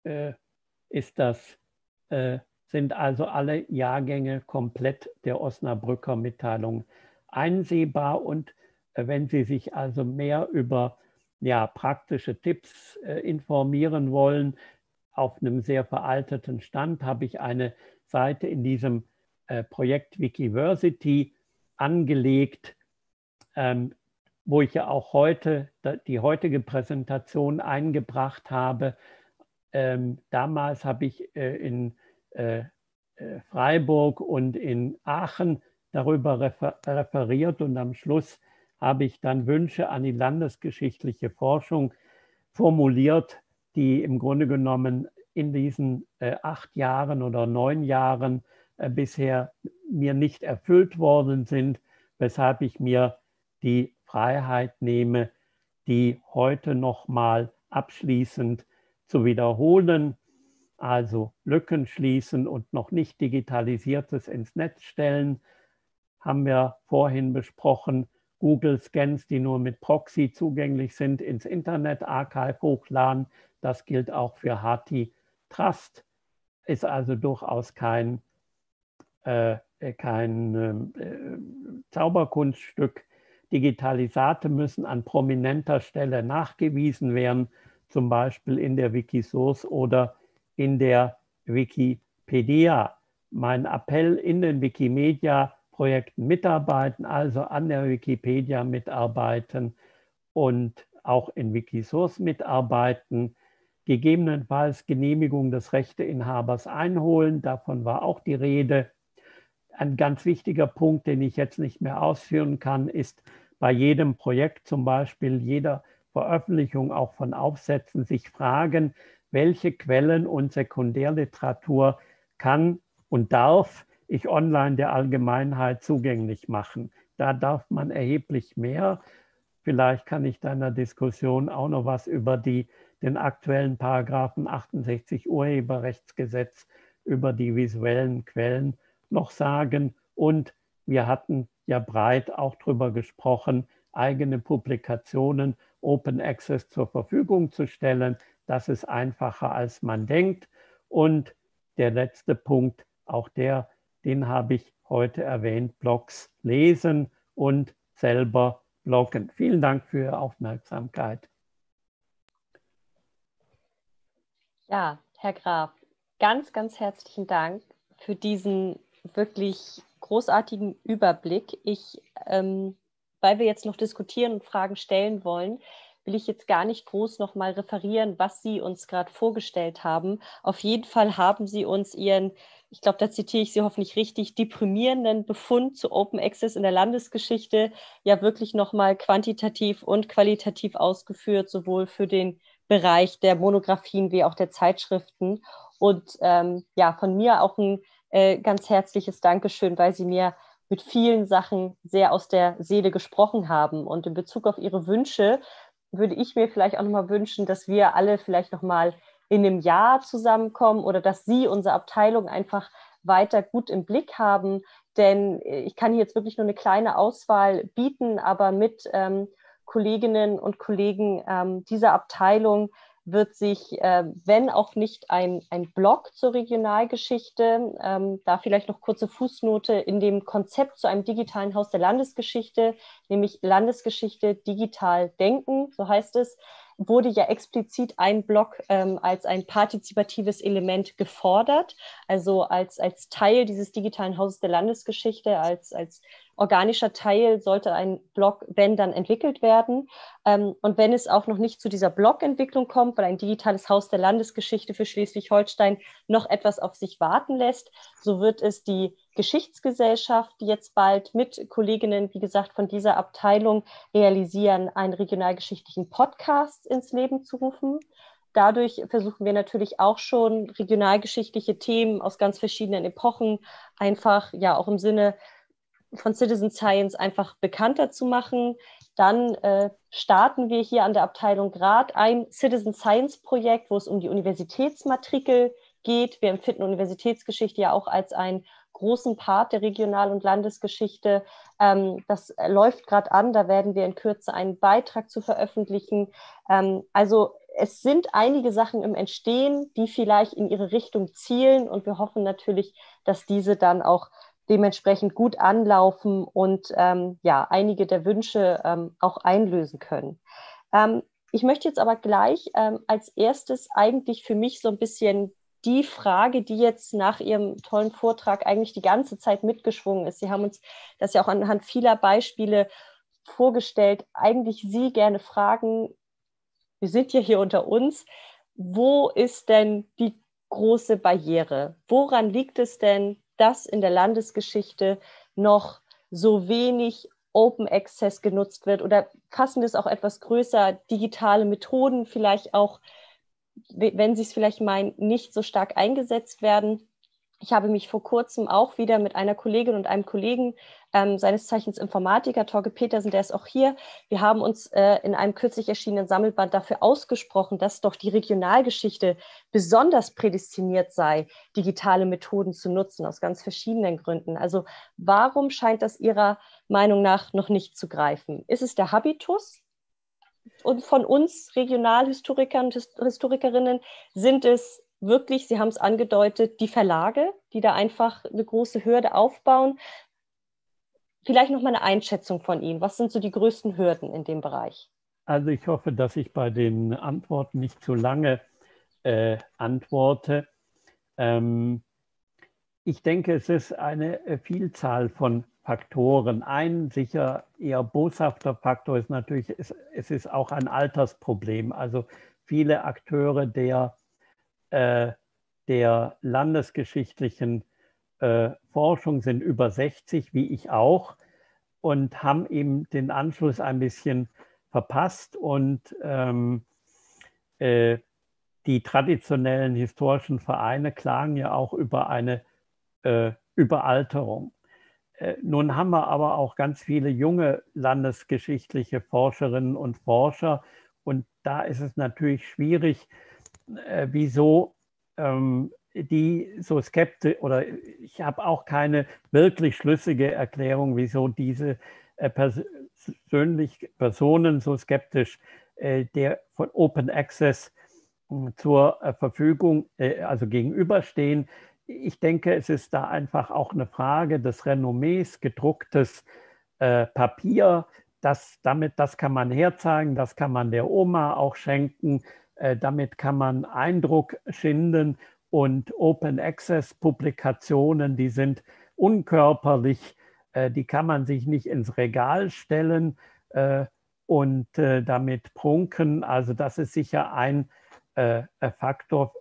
äh, ist das, äh, sind also alle Jahrgänge komplett der Osnabrücker Mitteilung einsehbar. Und äh, wenn Sie sich also mehr über ja, praktische Tipps äh, informieren wollen, auf einem sehr veralteten Stand habe ich eine Seite in diesem äh, Projekt Wikiversity angelegt, ähm, wo ich ja auch heute die heutige Präsentation eingebracht habe. Ähm, damals habe ich äh, in Freiburg und in Aachen darüber refer referiert und am Schluss habe ich dann Wünsche an die landesgeschichtliche Forschung formuliert, die im Grunde genommen in diesen äh, acht Jahren oder neun Jahren äh, bisher mir nicht erfüllt worden sind, weshalb ich mir die Freiheit nehme, die heute nochmal abschließend zu wiederholen. Also Lücken schließen und noch nicht digitalisiertes ins Netz stellen, haben wir vorhin besprochen. Google Scans, die nur mit Proxy zugänglich sind, ins Internet Archive hochladen. Das gilt auch für HT Trust. Ist also durchaus kein, äh, kein äh, Zauberkunststück. Digitalisate müssen an prominenter Stelle nachgewiesen werden, zum Beispiel in der Wikisource oder in der Wikipedia. Mein Appell in den Wikimedia-Projekten mitarbeiten, also an der Wikipedia mitarbeiten und auch in Wikisource mitarbeiten, gegebenenfalls Genehmigung des Rechteinhabers einholen, davon war auch die Rede. Ein ganz wichtiger Punkt, den ich jetzt nicht mehr ausführen kann, ist bei jedem Projekt, zum Beispiel jeder Veröffentlichung auch von Aufsätzen, sich fragen, welche Quellen und Sekundärliteratur kann und darf ich online der Allgemeinheit zugänglich machen. Da darf man erheblich mehr. Vielleicht kann ich deiner Diskussion auch noch was über die, den aktuellen Paragraphen 68 Urheberrechtsgesetz über die visuellen Quellen noch sagen. Und wir hatten ja breit auch darüber gesprochen, eigene Publikationen Open Access zur Verfügung zu stellen. Das ist einfacher, als man denkt. Und der letzte Punkt, auch der, den habe ich heute erwähnt, Blogs lesen und selber bloggen. Vielen Dank für Ihre Aufmerksamkeit. Ja, Herr Graf, ganz, ganz herzlichen Dank für diesen wirklich großartigen Überblick. Ich, ähm, weil wir jetzt noch diskutieren und Fragen stellen wollen, will ich jetzt gar nicht groß nochmal referieren, was Sie uns gerade vorgestellt haben. Auf jeden Fall haben Sie uns Ihren, ich glaube, da zitiere ich Sie hoffentlich richtig, deprimierenden Befund zu Open Access in der Landesgeschichte ja wirklich nochmal quantitativ und qualitativ ausgeführt, sowohl für den Bereich der Monographien wie auch der Zeitschriften. Und ähm, ja, von mir auch ein äh, ganz herzliches Dankeschön, weil Sie mir mit vielen Sachen sehr aus der Seele gesprochen haben. Und in Bezug auf Ihre Wünsche würde ich mir vielleicht auch nochmal wünschen, dass wir alle vielleicht nochmal in einem Jahr zusammenkommen oder dass Sie unsere Abteilung einfach weiter gut im Blick haben. Denn ich kann jetzt wirklich nur eine kleine Auswahl bieten, aber mit ähm, Kolleginnen und Kollegen ähm, dieser Abteilung wird sich, äh, wenn auch nicht ein, ein Blog zur Regionalgeschichte, ähm, da vielleicht noch kurze Fußnote in dem Konzept zu einem digitalen Haus der Landesgeschichte, nämlich Landesgeschichte digital denken, so heißt es, wurde ja explizit ein Blog ähm, als ein partizipatives Element gefordert, also als, als Teil dieses digitalen Hauses der Landesgeschichte, als, als organischer Teil sollte ein Blog, wenn dann, entwickelt werden. Ähm, und wenn es auch noch nicht zu dieser Blog-Entwicklung kommt, weil ein digitales Haus der Landesgeschichte für Schleswig-Holstein noch etwas auf sich warten lässt, so wird es die Geschichtsgesellschaft, jetzt bald mit Kolleginnen, wie gesagt, von dieser Abteilung realisieren, einen regionalgeschichtlichen Podcast ins Leben zu rufen. Dadurch versuchen wir natürlich auch schon regionalgeschichtliche Themen aus ganz verschiedenen Epochen einfach ja auch im Sinne von Citizen Science einfach bekannter zu machen. Dann äh, starten wir hier an der Abteilung gerade ein Citizen Science Projekt, wo es um die Universitätsmatrikel geht. Wir empfinden Universitätsgeschichte ja auch als einen großen Part der Regional- und Landesgeschichte. Ähm, das läuft gerade an. Da werden wir in Kürze einen Beitrag zu veröffentlichen. Ähm, also es sind einige Sachen im Entstehen, die vielleicht in ihre Richtung zielen und wir hoffen natürlich, dass diese dann auch dementsprechend gut anlaufen und ähm, ja, einige der Wünsche ähm, auch einlösen können. Ähm, ich möchte jetzt aber gleich ähm, als erstes eigentlich für mich so ein bisschen die Frage, die jetzt nach Ihrem tollen Vortrag eigentlich die ganze Zeit mitgeschwungen ist. Sie haben uns das ja auch anhand vieler Beispiele vorgestellt. Eigentlich Sie gerne fragen, wir sind ja hier unter uns, wo ist denn die große Barriere? Woran liegt es denn, dass in der Landesgeschichte noch so wenig Open Access genutzt wird oder fassen es auch etwas größer, digitale Methoden vielleicht auch, wenn sie es vielleicht meinen, nicht so stark eingesetzt werden. Ich habe mich vor kurzem auch wieder mit einer Kollegin und einem Kollegen, ähm, seines Zeichens Informatiker, Torge Petersen, der ist auch hier. Wir haben uns äh, in einem kürzlich erschienenen Sammelband dafür ausgesprochen, dass doch die Regionalgeschichte besonders prädestiniert sei, digitale Methoden zu nutzen, aus ganz verschiedenen Gründen. Also warum scheint das Ihrer Meinung nach noch nicht zu greifen? Ist es der Habitus? Und von uns Regionalhistorikern und Historikerinnen sind es wirklich, Sie haben es angedeutet, die Verlage, die da einfach eine große Hürde aufbauen. Vielleicht noch mal eine Einschätzung von Ihnen. Was sind so die größten Hürden in dem Bereich? Also ich hoffe, dass ich bei den Antworten nicht zu lange äh, antworte. Ähm, ich denke, es ist eine äh, Vielzahl von Faktoren. Ein sicher eher boshafter Faktor ist natürlich, es, es ist auch ein Altersproblem. Also viele Akteure der, äh, der landesgeschichtlichen äh, Forschung sind über 60, wie ich auch, und haben eben den Anschluss ein bisschen verpasst. Und ähm, äh, die traditionellen historischen Vereine klagen ja auch über eine äh, Überalterung. Äh, nun haben wir aber auch ganz viele junge landesgeschichtliche Forscherinnen und Forscher. Und da ist es natürlich schwierig, äh, wieso ähm, die so skeptisch oder ich habe auch keine wirklich schlüssige Erklärung, wieso diese äh, persönlich Personen so skeptisch äh, der von Open Access äh, zur äh, Verfügung, äh, also gegenüberstehen ich denke, es ist da einfach auch eine Frage des Renommees, gedrucktes äh, Papier. Das, damit, das kann man herzeigen, das kann man der Oma auch schenken, damit kann man Eindruck schinden und Open Access Publikationen, die sind unkörperlich, äh, die kann man sich nicht ins Regal stellen äh, und äh, damit prunken. Also das ist sicher ein äh, Faktor,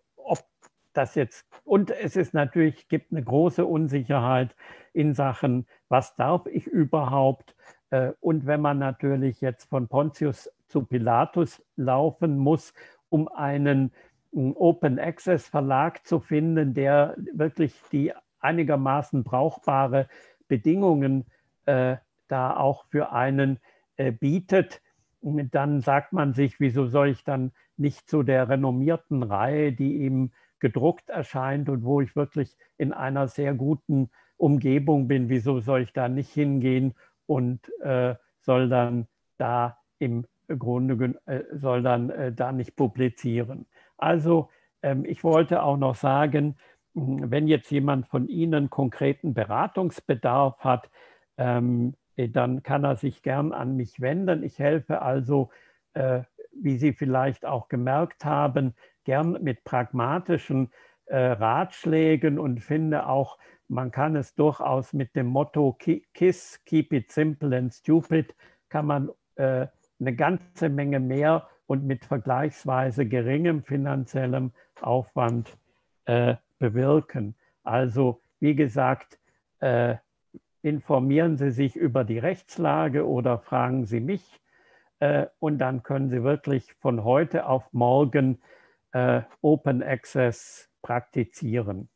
das jetzt, und es ist natürlich, gibt eine große Unsicherheit in Sachen, was darf ich überhaupt? Äh, und wenn man natürlich jetzt von Pontius zu Pilatus laufen muss, um einen Open Access Verlag zu finden, der wirklich die einigermaßen brauchbare Bedingungen äh, da auch für einen äh, bietet, dann sagt man sich, wieso soll ich dann nicht zu der renommierten Reihe, die eben gedruckt erscheint und wo ich wirklich in einer sehr guten Umgebung bin, wieso soll ich da nicht hingehen und äh, soll dann da im Grunde äh, soll dann äh, da nicht publizieren. Also ähm, ich wollte auch noch sagen, hm, wenn jetzt jemand von Ihnen konkreten Beratungsbedarf hat, ähm, äh, dann kann er sich gern an mich wenden. Ich helfe also, wie Sie vielleicht auch gemerkt haben, gern mit pragmatischen Ratschlägen und finde auch, man kann es durchaus mit dem Motto KISS, Keep It Simple and Stupid, kann man eine ganze Menge mehr und mit vergleichsweise geringem finanziellem Aufwand äh, bewirken. Also wie gesagt, äh, informieren Sie sich über die Rechtslage oder fragen Sie mich äh, und dann können Sie wirklich von heute auf morgen äh, Open Access praktizieren.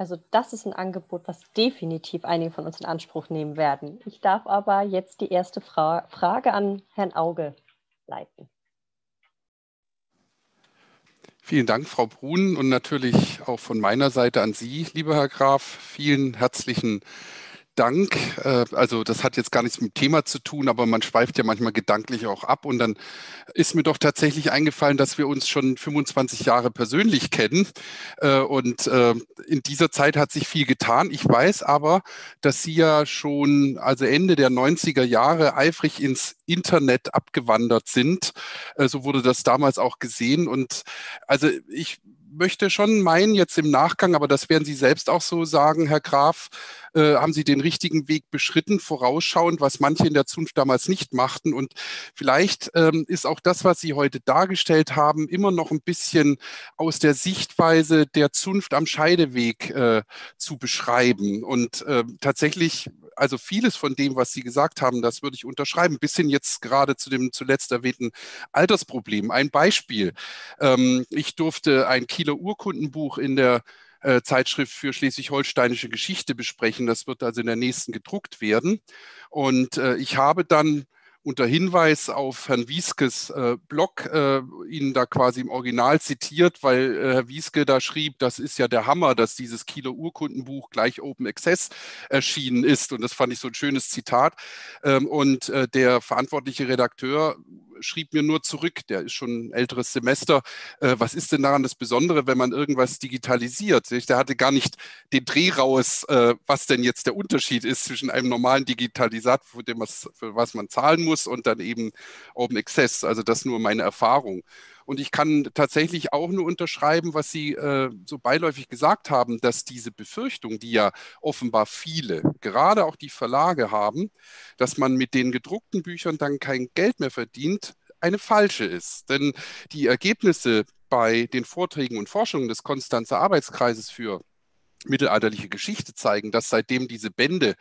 Also das ist ein Angebot, was definitiv einige von uns in Anspruch nehmen werden. Ich darf aber jetzt die erste Fra Frage an Herrn Auge leiten. Vielen Dank, Frau Brun, und natürlich auch von meiner Seite an Sie, lieber Herr Graf. Vielen herzlichen Dank Dank. Äh, also das hat jetzt gar nichts mit dem Thema zu tun, aber man schweift ja manchmal gedanklich auch ab. Und dann ist mir doch tatsächlich eingefallen, dass wir uns schon 25 Jahre persönlich kennen. Äh, und äh, in dieser Zeit hat sich viel getan. Ich weiß aber, dass Sie ja schon also Ende der 90er Jahre eifrig ins Internet abgewandert sind. So wurde das damals auch gesehen. Und also ich möchte schon meinen, jetzt im Nachgang, aber das werden Sie selbst auch so sagen, Herr Graf, äh, haben Sie den richtigen Weg beschritten, vorausschauend, was manche in der Zunft damals nicht machten. Und vielleicht ähm, ist auch das, was Sie heute dargestellt haben, immer noch ein bisschen aus der Sichtweise der Zunft am Scheideweg äh, zu beschreiben. Und äh, tatsächlich also vieles von dem, was Sie gesagt haben, das würde ich unterschreiben, bis hin jetzt gerade zu dem zuletzt erwähnten Altersproblem. Ein Beispiel. Ähm, ich durfte ein Kieler Urkundenbuch in der äh, Zeitschrift für schleswig-holsteinische Geschichte besprechen. Das wird also in der nächsten gedruckt werden. Und äh, ich habe dann unter Hinweis auf Herrn Wieskes äh, Blog äh, Ihnen da quasi im Original zitiert, weil äh, Herr Wieske da schrieb, das ist ja der Hammer, dass dieses Kieler Urkundenbuch gleich Open Access erschienen ist. Und das fand ich so ein schönes Zitat. Ähm, und äh, der verantwortliche Redakteur schrieb mir nur zurück, der ist schon ein älteres Semester, äh, was ist denn daran das Besondere, wenn man irgendwas digitalisiert? Der hatte gar nicht den Dreh raus, äh, was denn jetzt der Unterschied ist zwischen einem normalen Digitalisat, für, dem was, für was man zahlen muss, und dann eben Open Access. Also das nur meine Erfahrung. Und ich kann tatsächlich auch nur unterschreiben, was Sie äh, so beiläufig gesagt haben, dass diese Befürchtung, die ja offenbar viele, gerade auch die Verlage haben, dass man mit den gedruckten Büchern dann kein Geld mehr verdient, eine falsche ist. Denn die Ergebnisse bei den Vorträgen und Forschungen des Konstanzer Arbeitskreises für mittelalterliche Geschichte zeigen, dass seitdem diese Bände,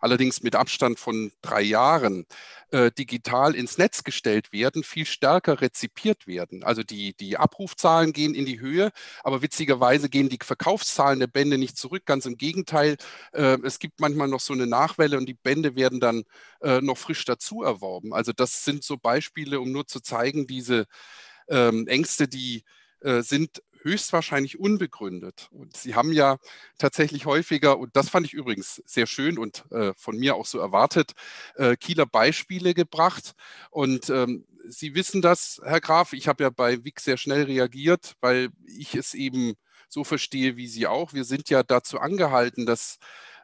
allerdings mit Abstand von drei Jahren, äh, digital ins Netz gestellt werden, viel stärker rezipiert werden. Also die, die Abrufzahlen gehen in die Höhe, aber witzigerweise gehen die Verkaufszahlen der Bände nicht zurück. Ganz im Gegenteil, äh, es gibt manchmal noch so eine Nachwelle und die Bände werden dann äh, noch frisch dazu erworben. Also das sind so Beispiele, um nur zu zeigen, diese ähm, Ängste, die äh, sind höchstwahrscheinlich unbegründet. Und Sie haben ja tatsächlich häufiger, und das fand ich übrigens sehr schön und äh, von mir auch so erwartet, äh, Kieler Beispiele gebracht. Und ähm, Sie wissen das, Herr Graf, ich habe ja bei WIC sehr schnell reagiert, weil ich es eben so verstehe wie Sie auch. Wir sind ja dazu angehalten, das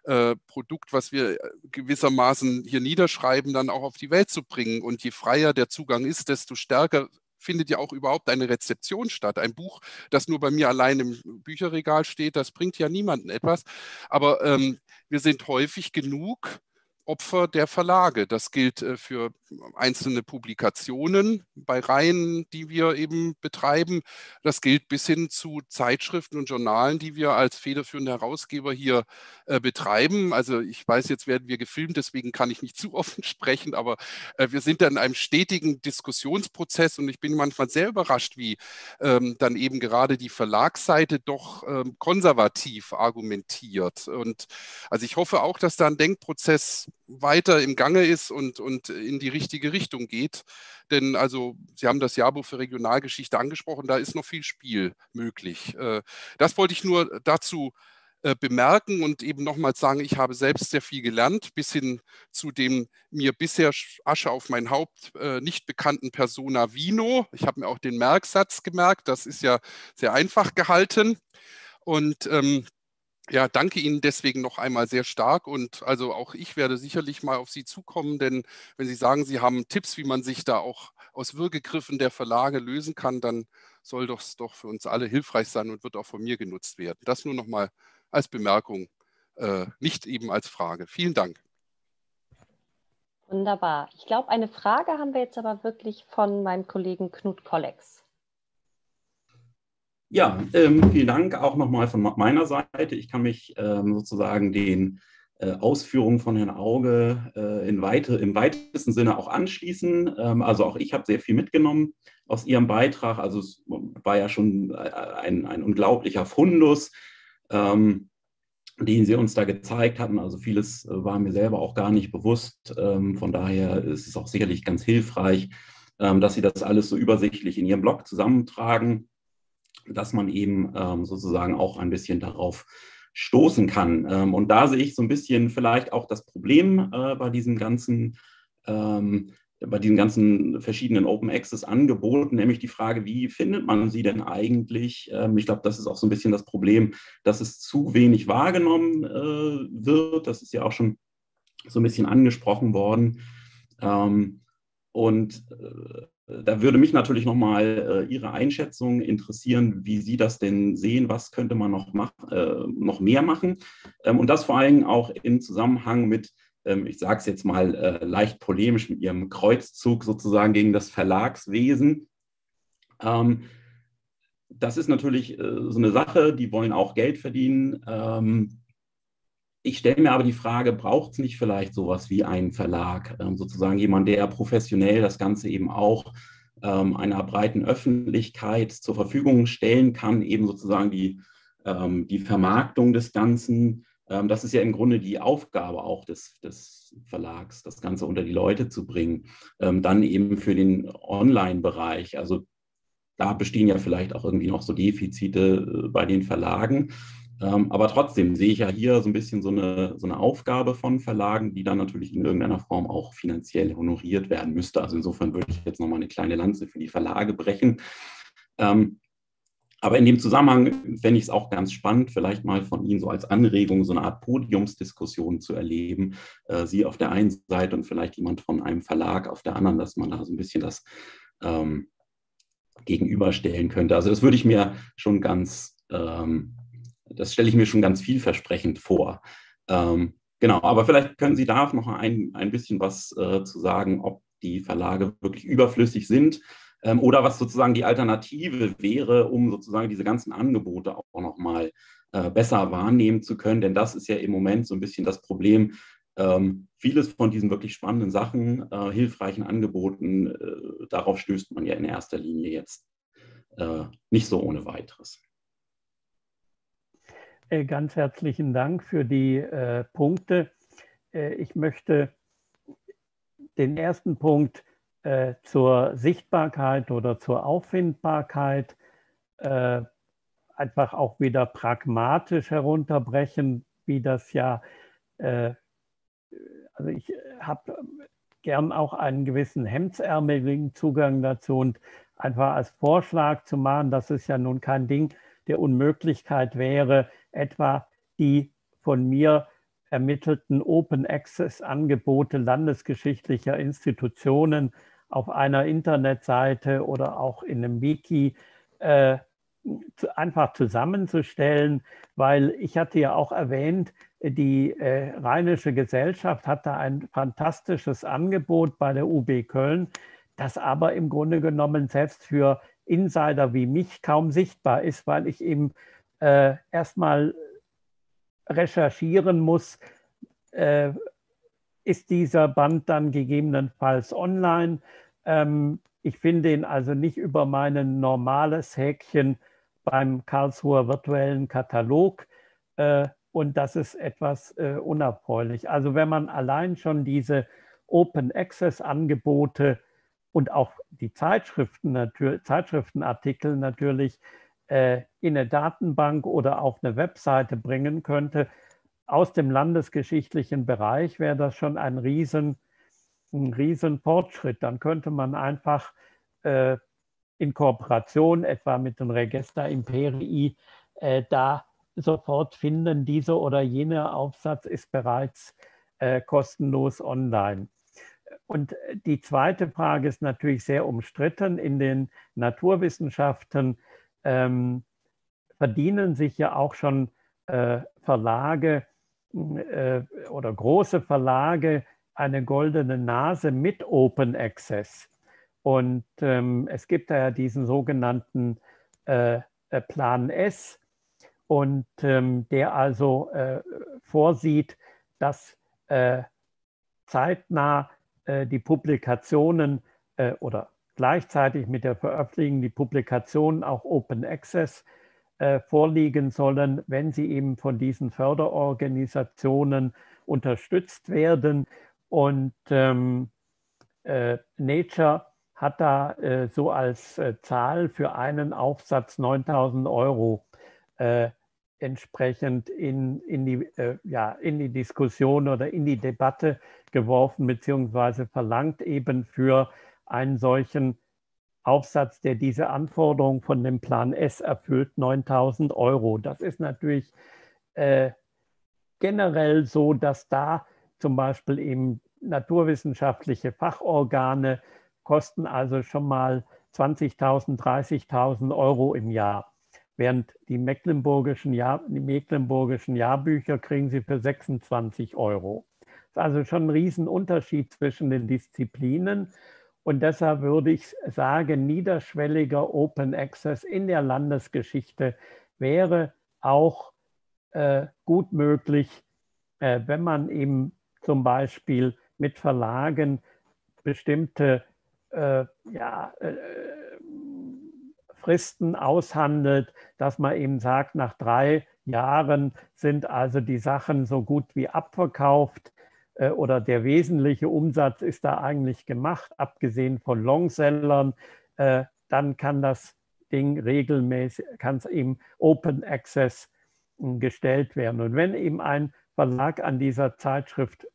äh, Produkt, was wir äh, gewissermaßen hier niederschreiben, dann auch auf die Welt zu bringen. Und je freier der Zugang ist, desto stärker findet ja auch überhaupt eine Rezeption statt. Ein Buch, das nur bei mir allein im Bücherregal steht, das bringt ja niemanden etwas. Aber ähm, wir sind häufig genug Opfer der Verlage. Das gilt äh, für einzelne Publikationen bei Reihen, die wir eben betreiben. Das gilt bis hin zu Zeitschriften und Journalen, die wir als federführende Herausgeber hier äh, betreiben. Also ich weiß, jetzt werden wir gefilmt, deswegen kann ich nicht [laughs] zu offen sprechen, aber äh, wir sind da in einem stetigen Diskussionsprozess und ich bin manchmal sehr überrascht, wie ähm, dann eben gerade die Verlagsseite doch ähm, konservativ argumentiert. Und also ich hoffe auch, dass da ein Denkprozess weiter im Gange ist und, und in die richtige Richtung geht. Denn also, Sie haben das Jahrbuch für Regionalgeschichte angesprochen, da ist noch viel Spiel möglich. Äh, das wollte ich nur dazu äh, bemerken und eben nochmals sagen, ich habe selbst sehr viel gelernt, bis hin zu dem mir bisher Asche auf mein Haupt äh, nicht bekannten Persona Vino. Ich habe mir auch den Merksatz gemerkt, das ist ja sehr einfach gehalten. Und ähm, ja, danke Ihnen deswegen noch einmal sehr stark und also auch ich werde sicherlich mal auf Sie zukommen, denn wenn Sie sagen, Sie haben Tipps, wie man sich da auch aus Würgegriffen der Verlage lösen kann, dann soll das doch für uns alle hilfreich sein und wird auch von mir genutzt werden. Das nur noch mal als Bemerkung, äh, nicht eben als Frage. Vielen Dank. Wunderbar. Ich glaube, eine Frage haben wir jetzt aber wirklich von meinem Kollegen Knut Kollex. Ja, ähm, vielen Dank auch nochmal von meiner Seite. Ich kann mich ähm, sozusagen den äh, Ausführungen von Herrn Auge äh, in weite, im weitesten Sinne auch anschließen. Ähm, also auch ich habe sehr viel mitgenommen aus Ihrem Beitrag. Also es war ja schon äh, ein, ein unglaublicher Fundus, ähm, den Sie uns da gezeigt hatten. Also vieles äh, war mir selber auch gar nicht bewusst. Ähm, von daher ist es auch sicherlich ganz hilfreich, ähm, dass Sie das alles so übersichtlich in Ihrem Blog zusammentragen dass man eben ähm, sozusagen auch ein bisschen darauf stoßen kann. Ähm, und da sehe ich so ein bisschen vielleicht auch das Problem äh, bei diesem ganzen, ähm, bei diesen ganzen verschiedenen Open Access Angeboten, nämlich die Frage, wie findet man sie denn eigentlich? Ähm, ich glaube, das ist auch so ein bisschen das Problem, dass es zu wenig wahrgenommen äh, wird. Das ist ja auch schon so ein bisschen angesprochen worden. Ähm, und äh, da würde mich natürlich nochmal äh, Ihre Einschätzung interessieren, wie Sie das denn sehen, was könnte man noch, mach, äh, noch mehr machen ähm, und das vor allem auch im Zusammenhang mit, ähm, ich sage es jetzt mal äh, leicht polemisch, mit Ihrem Kreuzzug sozusagen gegen das Verlagswesen. Ähm, das ist natürlich äh, so eine Sache, die wollen auch Geld verdienen. Ich stelle mir aber die Frage, braucht es nicht vielleicht sowas wie einen Verlag, ähm, sozusagen jemand, der professionell das Ganze eben auch ähm, einer breiten Öffentlichkeit zur Verfügung stellen kann, eben sozusagen die, ähm, die Vermarktung des Ganzen. Ähm, das ist ja im Grunde die Aufgabe auch des, des Verlags, das Ganze unter die Leute zu bringen. Ähm, dann eben für den Online-Bereich, also da bestehen ja vielleicht auch irgendwie noch so Defizite äh, bei den Verlagen. Ähm, aber trotzdem sehe ich ja hier so ein bisschen so eine, so eine Aufgabe von Verlagen, die dann natürlich in irgendeiner Form auch finanziell honoriert werden müsste. Also insofern würde ich jetzt nochmal eine kleine Lanze für die Verlage brechen. Ähm, aber in dem Zusammenhang fände ich es auch ganz spannend, vielleicht mal von Ihnen so als Anregung so eine Art Podiumsdiskussion zu erleben. Äh, Sie auf der einen Seite und vielleicht jemand von einem Verlag auf der anderen, dass man da so ein bisschen das ähm, gegenüberstellen könnte. Also das würde ich mir schon ganz, ähm, das stelle ich mir schon ganz vielversprechend vor. Ähm, genau, aber vielleicht können Sie da noch ein, ein bisschen was äh, zu sagen, ob die Verlage wirklich überflüssig sind ähm, oder was sozusagen die Alternative wäre, um sozusagen diese ganzen Angebote auch nochmal äh, besser wahrnehmen zu können. Denn das ist ja im Moment so ein bisschen das Problem. Ähm, vieles von diesen wirklich spannenden Sachen, äh, hilfreichen Angeboten, äh, darauf stößt man ja in erster Linie jetzt äh, nicht so ohne weiteres. Äh, ganz herzlichen Dank für die äh, Punkte. ich möchte den ersten Punkt äh, zur Sichtbarkeit oder zur Auffindbarkeit äh, einfach auch wieder pragmatisch herunterbrechen, wie das ja, äh, also ich habe gern auch einen gewissen hemdsärmeligen Zugang dazu und einfach als Vorschlag zu machen, dass es ja nun kein Ding der Unmöglichkeit wäre, etwa die von mir ermittelten Open Access Angebote landesgeschichtlicher Institutionen auf einer Internetseite oder auch in einem Wiki äh, einfach zusammenzustellen, weil ich hatte ja auch erwähnt, die äh, Rheinische Gesellschaft hat da ein fantastisches Angebot bei der UB Köln, das aber im Grunde genommen selbst für Insider wie mich kaum sichtbar ist, weil ich eben äh, erstmal recherchieren muss, äh, ist dieser Band dann gegebenenfalls online. Ähm, ich finde ihn also nicht über mein normales Häkchen beim Karlsruher virtuellen Katalog. Äh, und das ist etwas äh, unerfreulich. Also wenn man allein schon diese Open Access Angebote und auch die Zeitschriften, Zeitschriftenartikel natürlich in eine Datenbank oder auf eine Webseite bringen könnte, aus dem landesgeschichtlichen Bereich wäre das schon ein riesen, ein riesen Fortschritt. Dann könnte man einfach äh, in Kooperation etwa mit dem Register Imperii äh, da sofort finden, dieser oder jener Aufsatz ist bereits äh, kostenlos online. Und die zweite Frage ist natürlich sehr umstritten. In den Naturwissenschaften ähm, verdienen sich ja auch schon äh, Verlage äh, oder große Verlage eine goldene Nase mit Open Access. Und ähm, es gibt da ja diesen sogenannten äh, äh Plan S, und ähm, der also äh, vorsieht, dass äh, zeitnah die Publikationen oder gleichzeitig mit der Veröffentlichung die Publikationen auch Open Access äh, vorliegen sollen, wenn sie eben von diesen Förderorganisationen unterstützt werden. Und ähm, äh, Nature hat da äh, so als äh, Zahl für einen Aufsatz 9000 Euro äh, entsprechend in, in, die, äh, ja, in die Diskussion oder in die Debatte geworfen, beziehungsweise verlangt eben für einen solchen Aufsatz, der diese Anforderung von dem Plan S erfüllt, 9000 Euro. Das ist natürlich äh, generell so, dass da zum Beispiel eben naturwissenschaftliche Fachorgane kosten also schon mal 20.000, 30.000 Euro im Jahr. Während die mecklenburgischen, Jahr, die mecklenburgischen Jahrbücher kriegen sie für 26 Euro. Das ist also schon ein Riesenunterschied zwischen den Disziplinen. Und deshalb würde ich sagen, niederschwelliger Open Access in der Landesgeschichte wäre auch äh, gut möglich, äh, wenn man eben zum Beispiel mit Verlagen bestimmte äh, ja, äh, Fristen aushandelt, dass man eben sagt, nach drei Jahren sind also die Sachen so gut wie abverkauft oder der wesentliche Umsatz ist da eigentlich gemacht, abgesehen von Longsellern, äh, dann kann das Ding regelmäßig, kann es eben Open Access hm, gestellt werden. Und wenn eben ein Verlag an dieser Zeitschrift,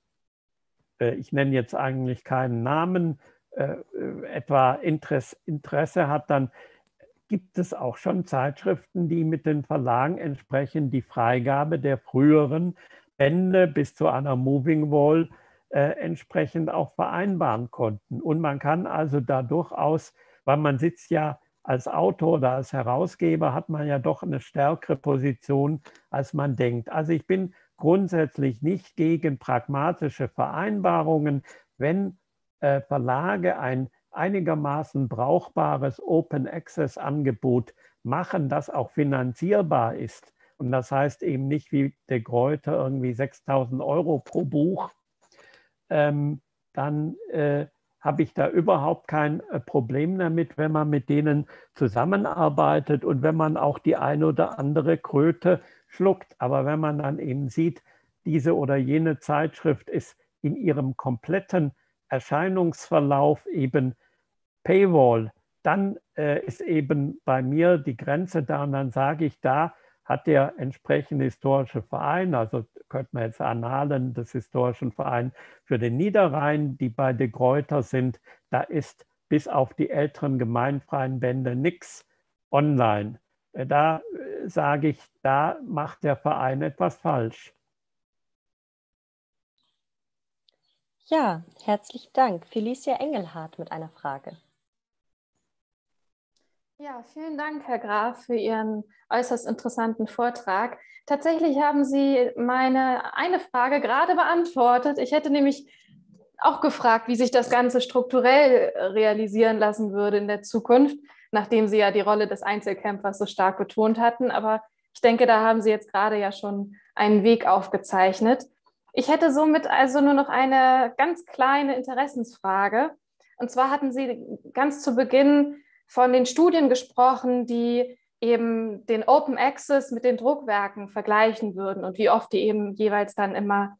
äh, ich nenne jetzt eigentlich keinen Namen, etwa Interesse hat, dann gibt es auch schon Zeitschriften, die mit den Verlagen entsprechend die Freigabe der früheren Bände bis zu einer Moving Wall äh, entsprechend auch vereinbaren konnten. Und man kann also da durchaus, weil man sitzt ja als Autor oder als Herausgeber hat man ja doch eine stärkere Position, als man denkt. Also ich bin grundsätzlich nicht gegen pragmatische Vereinbarungen, wenn äh, Verlage ein einigermaßen brauchbares Open Access Angebot machen, das auch finanzierbar ist. Und das heißt eben nicht wie de Gruyter irgendwie 6000 Euro pro Buch. Ähm, dann äh, habe ich da überhaupt kein äh, Problem damit, wenn man mit denen zusammenarbeitet und wenn man auch die eine oder andere Kröte schluckt. Aber wenn man dann eben sieht, diese oder jene Zeitschrift ist in ihrem kompletten Erscheinungsverlauf eben Paywall, dann äh, ist eben bei mir die Grenze da und dann sage ich, da hat der entsprechende historische Verein, also könnte man jetzt Annalen des historischen Vereins für den Niederrhein, die bei De Gruyter sind, da ist bis auf die älteren gemeinfreien Bände nichts online. Äh, da äh, sage ich, da macht der Verein etwas falsch. Ja, herzlichen Dank. Felicia Engelhardt mit einer Frage. Ja, vielen Dank, Herr Graf, für Ihren äußerst interessanten Vortrag. Tatsächlich haben Sie meine eine Frage gerade beantwortet. Ich hätte nämlich auch gefragt, wie sich das Ganze strukturell realisieren lassen würde in der Zukunft, nachdem Sie ja die Rolle des Einzelkämpfers so stark betont hatten. Aber ich denke, da haben Sie jetzt gerade ja schon einen Weg aufgezeichnet. Ich hätte somit also nur noch eine ganz kleine Interessensfrage. Und zwar hatten Sie ganz zu Beginn von den Studien gesprochen, die eben den Open Access mit den Druckwerken vergleichen würden und wie oft die eben jeweils dann immer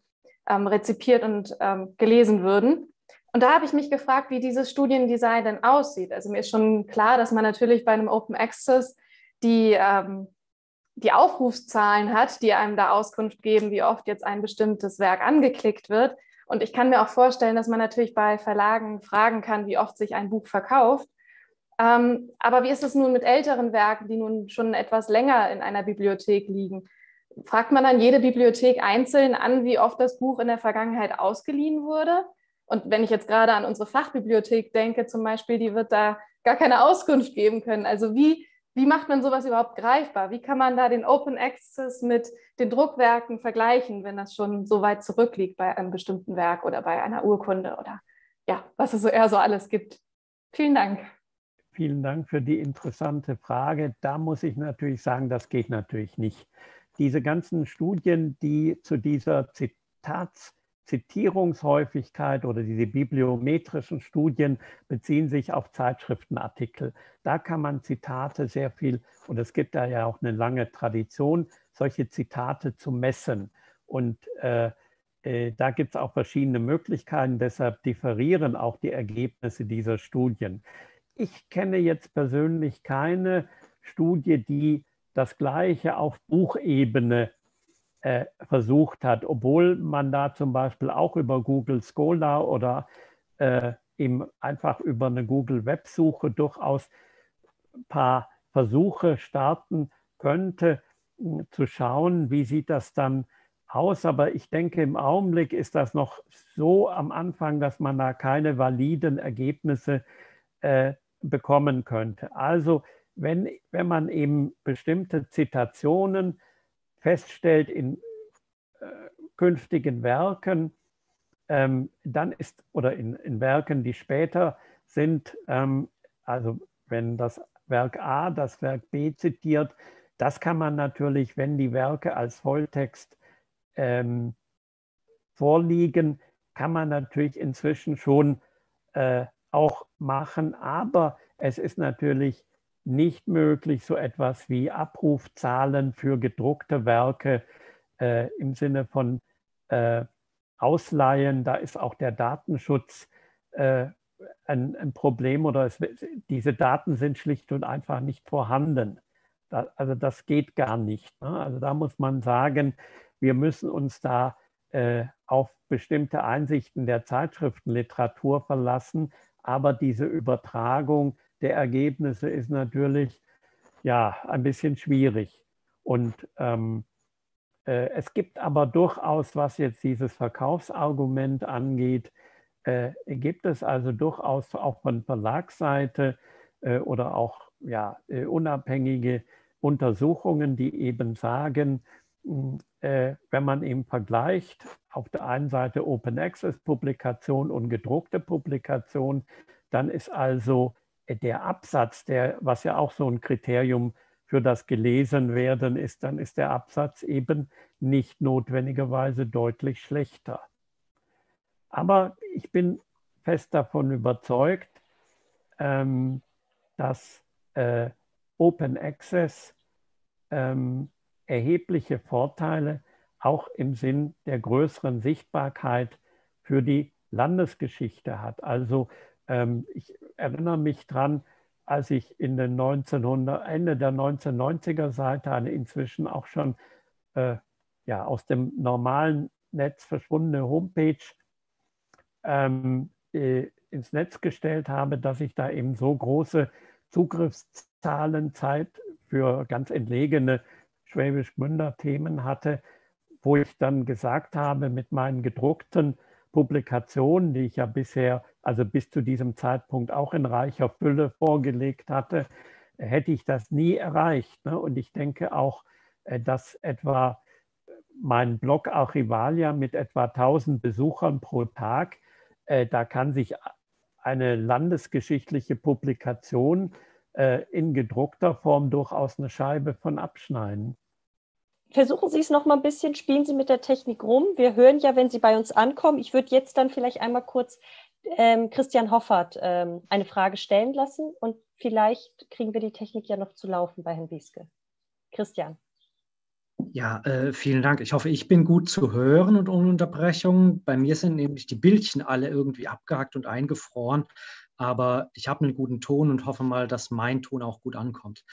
ähm, rezipiert und ähm, gelesen würden. Und da habe ich mich gefragt, wie dieses Studiendesign denn aussieht. Also mir ist schon klar, dass man natürlich bei einem Open Access die, ähm, die Aufrufszahlen hat, die einem da Auskunft geben, wie oft jetzt ein bestimmtes Werk angeklickt wird. Und ich kann mir auch vorstellen, dass man natürlich bei Verlagen fragen kann, wie oft sich ein Buch verkauft. Ähm, aber wie ist es nun mit älteren Werken, die nun schon etwas länger in einer Bibliothek liegen? Fragt man dann jede Bibliothek einzeln an, wie oft das Buch in der Vergangenheit ausgeliehen wurde? Und wenn ich jetzt gerade an unsere Fachbibliothek denke, zum Beispiel, die wird da gar keine Auskunft geben können. Also wie, wie macht man sowas überhaupt greifbar? Wie kann man da den Open Access mit den Druckwerken vergleichen, wenn das schon so weit zurückliegt bei einem bestimmten Werk oder bei einer Urkunde oder ja, was es so eher so alles gibt? Vielen Dank. Vielen Dank für die interessante Frage. Da muss ich natürlich sagen, das geht natürlich nicht. Diese ganzen Studien, die zu dieser Zitats Zitierungshäufigkeit oder diese bibliometrischen Studien beziehen sich auf Zeitschriftenartikel. Da kann man Zitate sehr viel, und es gibt da ja auch eine lange Tradition, solche Zitate zu messen. Und äh, äh, da gibt es auch verschiedene Möglichkeiten, deshalb differieren auch die Ergebnisse dieser Studien. Ich kenne jetzt persönlich keine Studie, die das Gleiche auf Buchebene äh, versucht hat, obwohl man da zum Beispiel auch über Google Scholar oder äh, eben einfach über eine Google-Websuche durchaus ein paar Versuche starten könnte, zu schauen, wie sieht das dann aus. Aber ich denke, im Augenblick ist das noch so am Anfang, dass man da keine validen Ergebnisse äh, bekommen könnte. Also wenn, wenn man eben bestimmte Zitationen feststellt in äh, künftigen Werken, ähm, dann ist, oder in, in, Werken, die später sind, ähm, also wenn das Werk A das Werk B zitiert, das kann man natürlich, wenn die Werke als Volltext ähm, vorliegen, kann man natürlich inzwischen schon äh, auch machen. Aber es ist natürlich nicht möglich, so etwas wie Abrufzahlen für gedruckte Werke äh, im Sinne von äh, Ausleihen. Da ist auch der Datenschutz äh, ein, ein, Problem oder es, diese Daten sind schlicht und einfach nicht vorhanden. Da, also das geht gar nicht. Ne? Also da muss man sagen, wir müssen uns da äh, auf bestimmte Einsichten der Zeitschriftenliteratur verlassen, aber diese Übertragung der Ergebnisse ist natürlich ja ein bisschen schwierig. Und ähm, äh, es gibt aber durchaus, was jetzt dieses Verkaufsargument angeht, äh, gibt es also durchaus auch von Verlagsseite äh, oder auch ja, äh, unabhängige Untersuchungen, die eben sagen, äh, wenn man eben vergleicht, auf der einen Seite Open Access Publikation und gedruckte Publikation, dann ist also der Absatz, der, was ja auch so ein Kriterium für das Gelesenwerden ist, dann ist der Absatz eben nicht notwendigerweise deutlich schlechter. Aber ich bin fest davon überzeugt, ähm, dass äh, Open Access ähm, erhebliche Vorteile auch im Sinn der größeren Sichtbarkeit für die Landesgeschichte hat. Also ähm, ich erinnere mich dran, als ich in den 1900, Ende der 1990er Seite eine inzwischen auch schon äh, ja, aus dem normalen Netz verschwundene Homepage ähm, äh, ins Netz gestellt habe, dass ich da eben so große Zugriffszahlen Zeit für ganz entlegene Schwäbisch-Münder Themen hatte, wo ich dann gesagt habe, mit meinen gedruckten Publikationen, die ich ja bisher also bis zu diesem Zeitpunkt auch in reicher Fülle vorgelegt hatte, hätte ich das nie erreicht. Ne? Und ich denke auch, äh, dass etwa mein Blog Archivalia mit etwa 1000 Besuchern pro Tag, äh, da kann sich eine landesgeschichtliche Publikation in gedruckter Form durchaus eine Scheibe von abschneiden. Versuchen Sie es noch mal ein bisschen, spielen Sie mit der Technik rum. Wir hören ja, wenn Sie bei uns ankommen. Ich würde jetzt dann vielleicht einmal kurz ähm, Christian Hoffert ähm, eine Frage stellen lassen und vielleicht kriegen wir die Technik ja noch zu laufen bei Herrn Bieske. Christian. Ja, äh, vielen Dank. Ich hoffe, ich bin gut zu hören und ohne Unterbrechung. Bei mir sind nämlich die Bildchen alle irgendwie abgehackt und eingefroren, aber ich habe einen guten Ton und hoffe mal, dass mein Ton auch gut ankommt.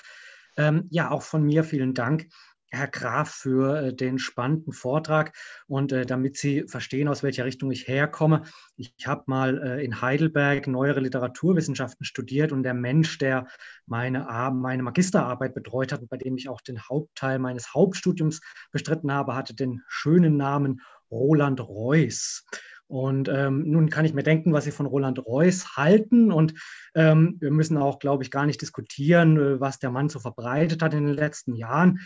Ähm, ja, auch von mir vielen Dank. Herr Graf, für äh, den spannenden Vortrag. Und äh, damit Sie verstehen, aus welcher Richtung ich herkomme, ich habe mal äh, in Heidelberg neuere Literaturwissenschaften studiert und der Mensch, der meine, meine Magisterarbeit betreut hat und bei dem ich auch den Hauptteil meines Hauptstudiums bestritten habe, hatte den schönen Namen Roland Reuss. Und ähm, nun kann ich mir denken, was Sie von Roland Reuss halten. Und ähm, wir müssen auch, glaube ich, gar nicht diskutieren, was der Mann so verbreitet hat in den letzten Jahren.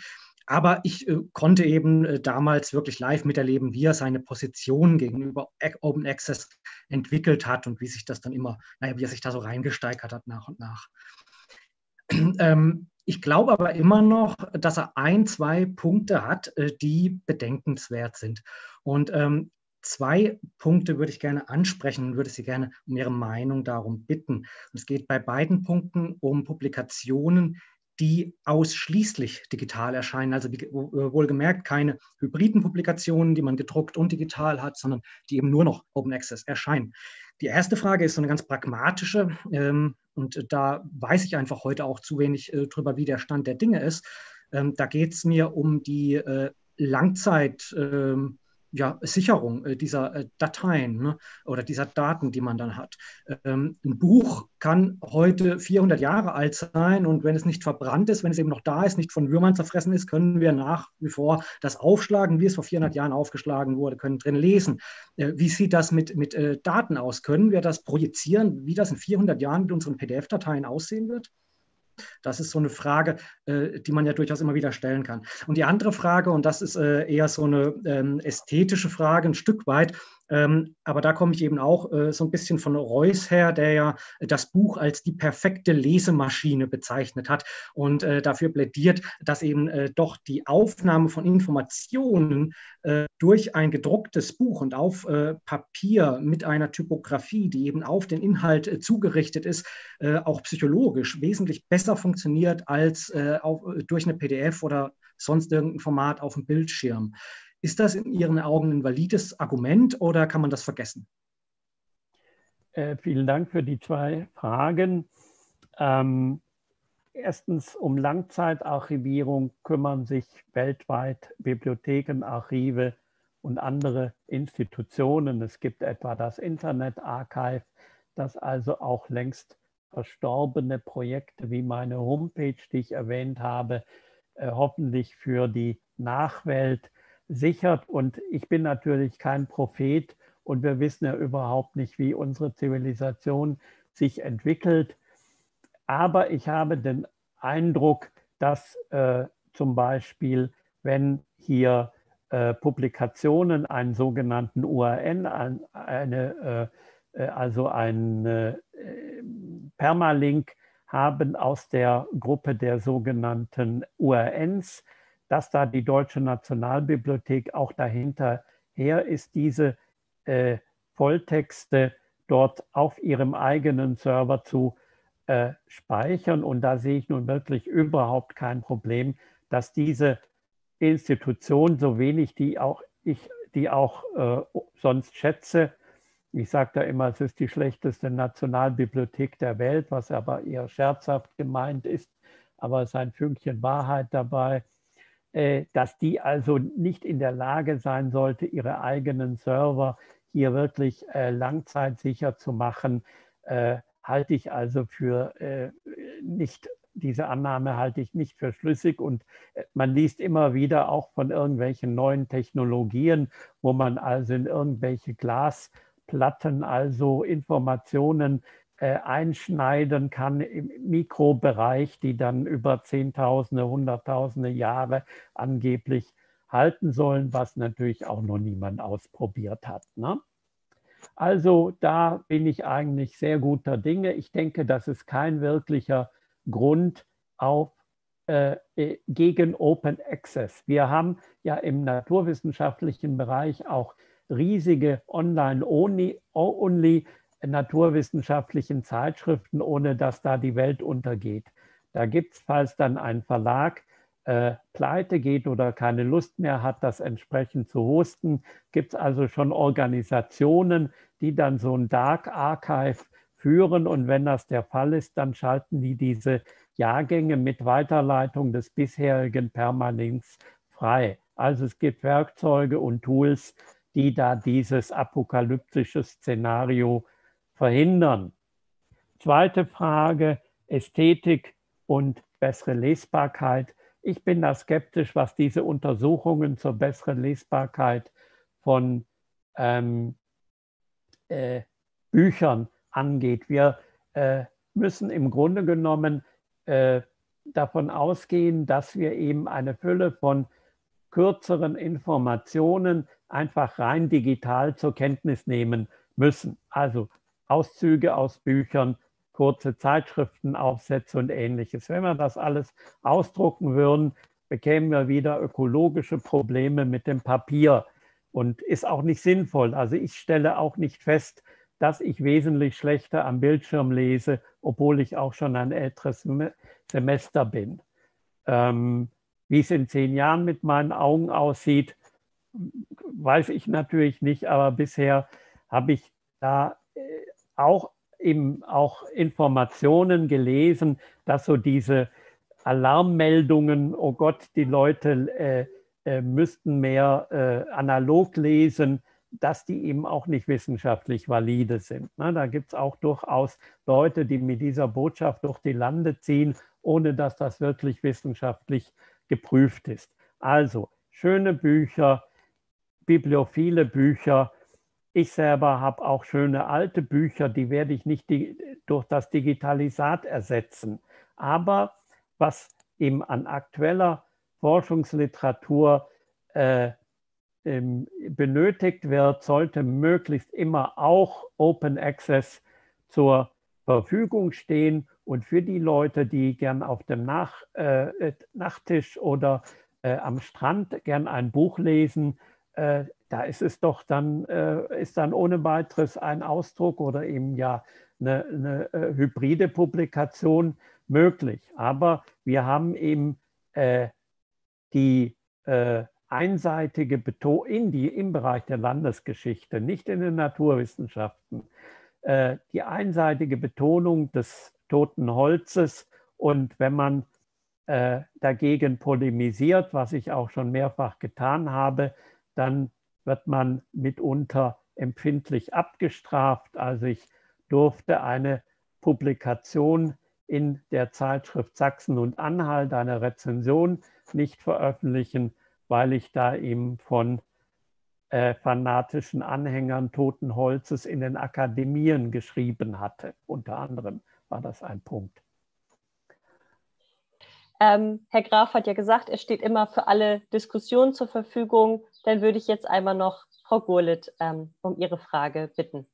Aber ich äh, konnte eben äh, damals wirklich live miterleben, wie er seine Position gegenüber Open Access entwickelt hat und wie sich das dann immer, naja, wie er sich da so reingesteigert hat nach und nach. [clears throat] Ähm, ich glaube aber immer noch, dass er ein, zwei Punkte hat, äh, die bedenkenswert sind. Und ähm, zwei Punkte würde ich gerne ansprechen und würde Sie gerne um Ihre Meinung darum bitten. Und es geht bei beiden Punkten um Publikationen, die ausschließlich digital erscheinen. Also äh, wohlgemerkt keine hybriden Publikationen, die man gedruckt und digital hat, sondern die eben nur noch Open Access erscheinen. Die erste Frage ist so eine ganz pragmatische ähm, und da weiß ich einfach heute auch zu wenig äh, drüber, wie der Stand der Dinge ist. Ähm, da geht es mir um die äh, Langzeit. Ähm, ja, Sicherung äh, dieser äh, Dateien ne, oder dieser Daten, die man dann hat. Ähm, ein Buch kann heute 400 Jahre alt sein und wenn es nicht verbrannt ist, wenn es eben noch da ist, nicht von Würmern zerfressen ist, können wir nach wie vor das aufschlagen, wie es vor 400 Jahren aufgeschlagen wurde, können drin lesen. Äh, wie sieht das mit, mit äh, Daten aus? Können wir das projizieren, wie das in 400 Jahren mit unseren PDF-Dateien aussehen wird? Das ist so eine Frage, äh, die man ja durchaus immer wieder stellen kann. Und die andere Frage, und das ist äh, eher so eine ähm, ästhetische Frage, ein Stück weit, ähm, aber da komme ich eben auch äh, so ein bisschen von Reuss her, der ja das Buch als die perfekte Lesemaschine bezeichnet hat und äh, dafür plädiert, dass eben äh, doch die Aufnahme von Informationen äh, durch ein gedrucktes Buch und auf äh, Papier mit einer Typografie, die eben auf den Inhalt äh, zugerichtet ist, auch psychologisch wesentlich besser funktioniert als auf, durch eine PDF oder sonst irgendein Format auf dem Bildschirm. Ist das in Ihren Augen ein valides Argument oder kann man das vergessen? Äh, vielen Dank für die zwei Fragen. Ähm, erstens, um Langzeitarchivierung kümmern sich weltweit Bibliotheken, Archive und andere Institutionen. Es gibt etwa das Internet Archive, das also auch längst verstorbene Projekte wie meine Homepage, die ich erwähnt habe, äh, hoffentlich für die Nachwelt sichert. Und ich bin natürlich kein Prophet und wir wissen ja überhaupt nicht, wie unsere Zivilisation sich entwickelt. Aber ich habe den Eindruck, dass äh, zum Beispiel, wenn hier äh, Publikationen einen sogenannten URN, ein, eine, äh, äh, also einen äh, Permalink haben aus der Gruppe der sogenannten URNs, dass da die Deutsche Nationalbibliothek auch dahinter her ist, diese äh, Volltexte dort auf ihrem eigenen Server zu äh, speichern. Und da sehe ich nun wirklich überhaupt kein Problem, dass diese Institution, so wenig die auch ich die auch äh, sonst schätze, ich sage da immer, es ist die schlechteste Nationalbibliothek der Welt, was aber eher scherzhaft gemeint ist, aber es ist ein Fünkchen Wahrheit dabei, dass die also nicht in der Lage sein sollte, ihre eigenen Server hier wirklich äh, langzeitsicher zu machen, äh, halte ich also für nicht diese Annahme halte ich nicht für schlüssig. Und man liest immer wieder auch von irgendwelchen neuen Technologien, wo man also in irgendwelche Glasplatten also Informationen äh, einschneiden kann im Mikrobereich, die dann über Zehntausende, Hunderttausende Jahre angeblich halten sollen, was natürlich auch noch niemand ausprobiert hat. Ne? Also da bin ich eigentlich sehr guter Dinge. Ich denke, das ist kein wirklicher Grund auf, äh, äh gegen Open Access. Wir haben ja im naturwissenschaftlichen Bereich auch riesige Online-Only naturwissenschaftlichen Zeitschriften, ohne dass da die Welt untergeht. Da gibt es, falls dann ein Verlag äh, pleite geht oder keine Lust mehr hat, das entsprechend zu hosten, gibt es also schon Organisationen, die dann so ein Dark Archive führen. Und wenn das der Fall ist, dann schalten die diese Jahrgänge mit Weiterleitung des bisherigen Permalinks frei. Also es gibt Werkzeuge und Tools, die da dieses apokalyptische Szenario verhindern. Zweite Frage, Ästhetik und bessere Lesbarkeit. Ich bin da skeptisch, was diese Untersuchungen zur besseren Lesbarkeit von ähm, äh, Büchern angeht. Wir äh, müssen im Grunde genommen äh, davon ausgehen, dass wir eben eine Fülle von kürzeren Informationen einfach rein digital zur Kenntnis nehmen müssen. Also Auszüge aus Büchern, kurze Zeitschriftenaufsätze und ähnliches. Wenn wir das alles ausdrucken würden, bekämen wir wieder ökologische Probleme mit dem Papier und ist auch nicht sinnvoll. Also ich stelle auch nicht fest, dass ich wesentlich schlechter am Bildschirm lese, obwohl ich auch schon ein älteres Semester bin. Ähm, wie es in zehn Jahren mit meinen Augen aussieht, weiß ich natürlich nicht, aber bisher habe ich da äh, auch, eben auch Informationen gelesen, dass so diese Alarmmeldungen, oh Gott, die Leute äh, äh, müssten mehr äh, analog lesen, dass die eben auch nicht wissenschaftlich valide sind. Ne? Da gibt es auch durchaus Leute, die mit dieser Botschaft durch die Lande ziehen, ohne dass das wirklich wissenschaftlich geprüft ist. Also schöne Bücher, bibliophile Bücher, ich selber habe auch schöne alte Bücher, die werde ich nicht durch das Digitalisat ersetzen. Aber was eben an aktueller Forschungsliteratur äh, ähm, benötigt wird, sollte möglichst immer auch Open Access zur Verfügung stehen. Und für die Leute, die gern auf dem Nach, äh, Nachttisch oder äh, am Strand gern ein Buch lesen, äh, da ist es doch dann, äh, ist dann ohne weiteres ein Ausdruck oder eben ja eine, eine äh, hybride Publikation möglich. Aber wir haben eben äh, die äh, einseitige Betonung im Bereich der Landesgeschichte, nicht in den Naturwissenschaften, die einseitige Betonung des toten Holzes. Und wenn man äh, dagegen polemisiert, was ich auch schon mehrfach getan habe, dann wird man mitunter empfindlich abgestraft. Also ich durfte eine Publikation in der Zeitschrift Sachsen und Anhalt, eine Rezension nicht veröffentlichen, weil ich da eben von äh, fanatischen Anhängern Toten Holzes in den Akademien geschrieben hatte. Unter anderem war das ein Punkt. Ähm, Herr Graf hat ja gesagt, er steht immer für alle Diskussionen zur Verfügung. Dann würde ich jetzt einmal noch Frau Gurlitt ähm, um Ihre Frage bitten.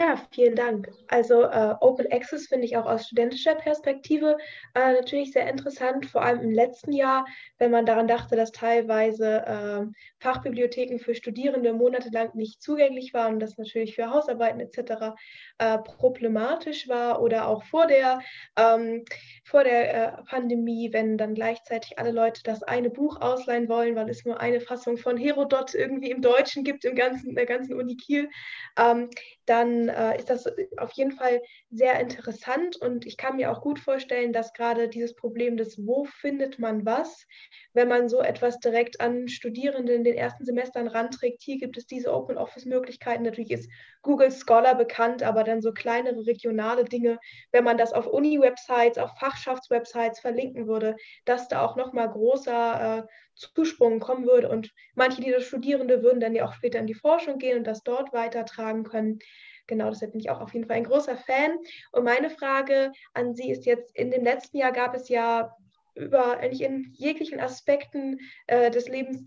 Ja, vielen Dank. Also äh, Open Access finde ich auch aus studentischer Perspektive äh, natürlich sehr interessant, vor allem im letzten Jahr, wenn man daran dachte, dass teilweise äh, Fachbibliotheken für Studierende monatelang nicht zugänglich waren und das natürlich für Hausarbeiten etc. Äh, problematisch war oder auch vor der, ähm, vor der äh, Pandemie, wenn dann gleichzeitig alle Leute das eine Buch ausleihen wollen, weil es nur eine Fassung von Herodot irgendwie im Deutschen gibt, im ganzen, der ganzen Uni Kiel. Ähm, dann äh, ist das auf jeden Fall sehr interessant und ich kann mir auch gut vorstellen, dass gerade dieses Problem des Wo findet man was, wenn man so etwas direkt an Studierende in den ersten Semestern ranträgt. Hier gibt es diese Open Office Möglichkeiten. Natürlich ist Google Scholar bekannt, aber dann so kleinere regionale Dinge, wenn man das auf Uni-Websites, auf Fachschafts-Websites verlinken würde, dass da auch nochmal großer äh, Zusprung kommen würde. Und manche dieser Studierende würden dann ja auch später in die Forschung gehen und das dort weitertragen können. Genau, deshalb bin ich auch auf jeden Fall ein großer Fan. Und meine Frage an Sie ist jetzt, in dem letzten Jahr gab es ja über eigentlich in jeglichen Aspekten äh, des Lebens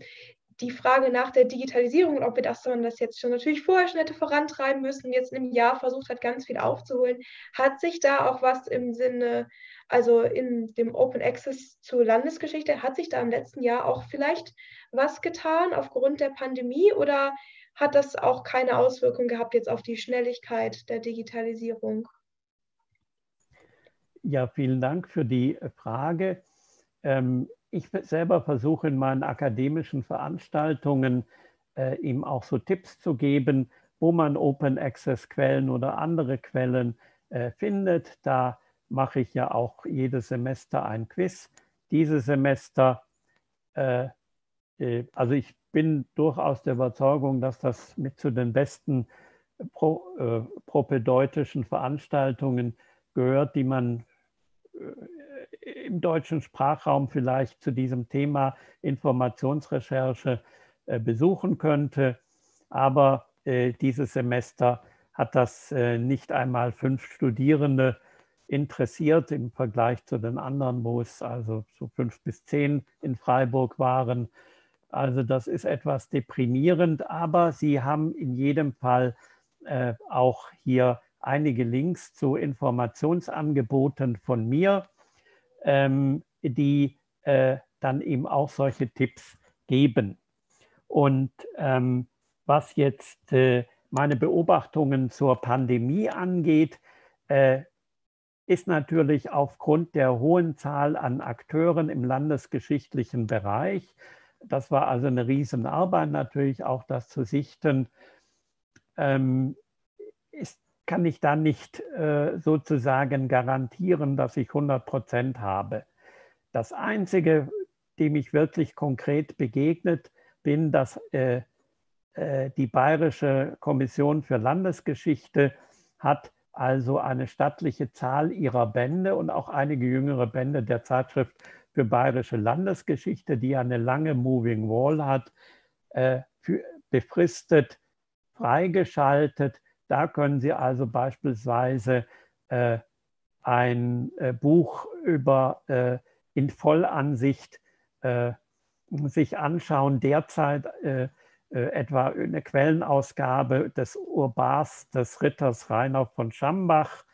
die Frage nach der Digitalisierung und ob wir das, man das jetzt schon natürlich vorher schon hätte vorantreiben müssen, jetzt im Jahr versucht hat, ganz viel aufzuholen. Hat sich da auch was im Sinne, also in dem Open Access zur Landesgeschichte, hat sich da im letzten Jahr auch vielleicht was getan aufgrund der Pandemie oder hat das auch keine Auswirkung gehabt jetzt auf die Schnelligkeit der Digitalisierung? Ja, vielen Dank für die Frage. Ähm, ich selber versuche in meinen akademischen Veranstaltungen äh, ihm auch so Tipps zu geben, wo man Open Access Quellen oder andere Quellen äh, findet. Da mache ich ja auch jedes Semester ein Quiz. Dieses Semester, äh, äh also ich bin durchaus der Überzeugung, dass das mit zu den besten pro, äh, propedeutischen Veranstaltungen gehört, die man äh, im deutschen Sprachraum vielleicht zu diesem Thema Informationsrecherche äh, besuchen könnte. Aber äh, dieses Semester hat das äh, nicht einmal fünf Studierende interessiert im Vergleich zu den anderen, wo es also so fünf bis zehn in Freiburg waren. Also das ist etwas deprimierend, aber Sie haben in jedem Fall äh, auch hier einige Links zu Informationsangeboten von mir, ähm, die äh, dann eben auch solche Tipps geben. Und ähm, was jetzt äh, meine Beobachtungen zur Pandemie angeht, äh, ist natürlich aufgrund der hohen Zahl an Akteuren im landesgeschichtlichen Bereich das war also eine Riesenarbeit natürlich auch das zu sichten. Ähm, ist, kann ich da nicht äh, sozusagen garantieren, dass ich 100 Prozent habe. Das Einzige, dem ich wirklich konkret begegnet bin, dass äh, äh, die Bayerische Kommission für Landesgeschichte hat also eine stattliche Zahl ihrer Bände und auch einige jüngere Bände der Zeitschrift für bayerische Landesgeschichte, die eine lange Moving Wall hat, äh, für, befristet freigeschaltet. Da können Sie also beispielsweise äh, ein äh, Buch über äh, in Vollansicht äh, sich anschauen. Derzeit äh, etwa eine Quellenausgabe des Urbars des Ritters Rainer von Schambach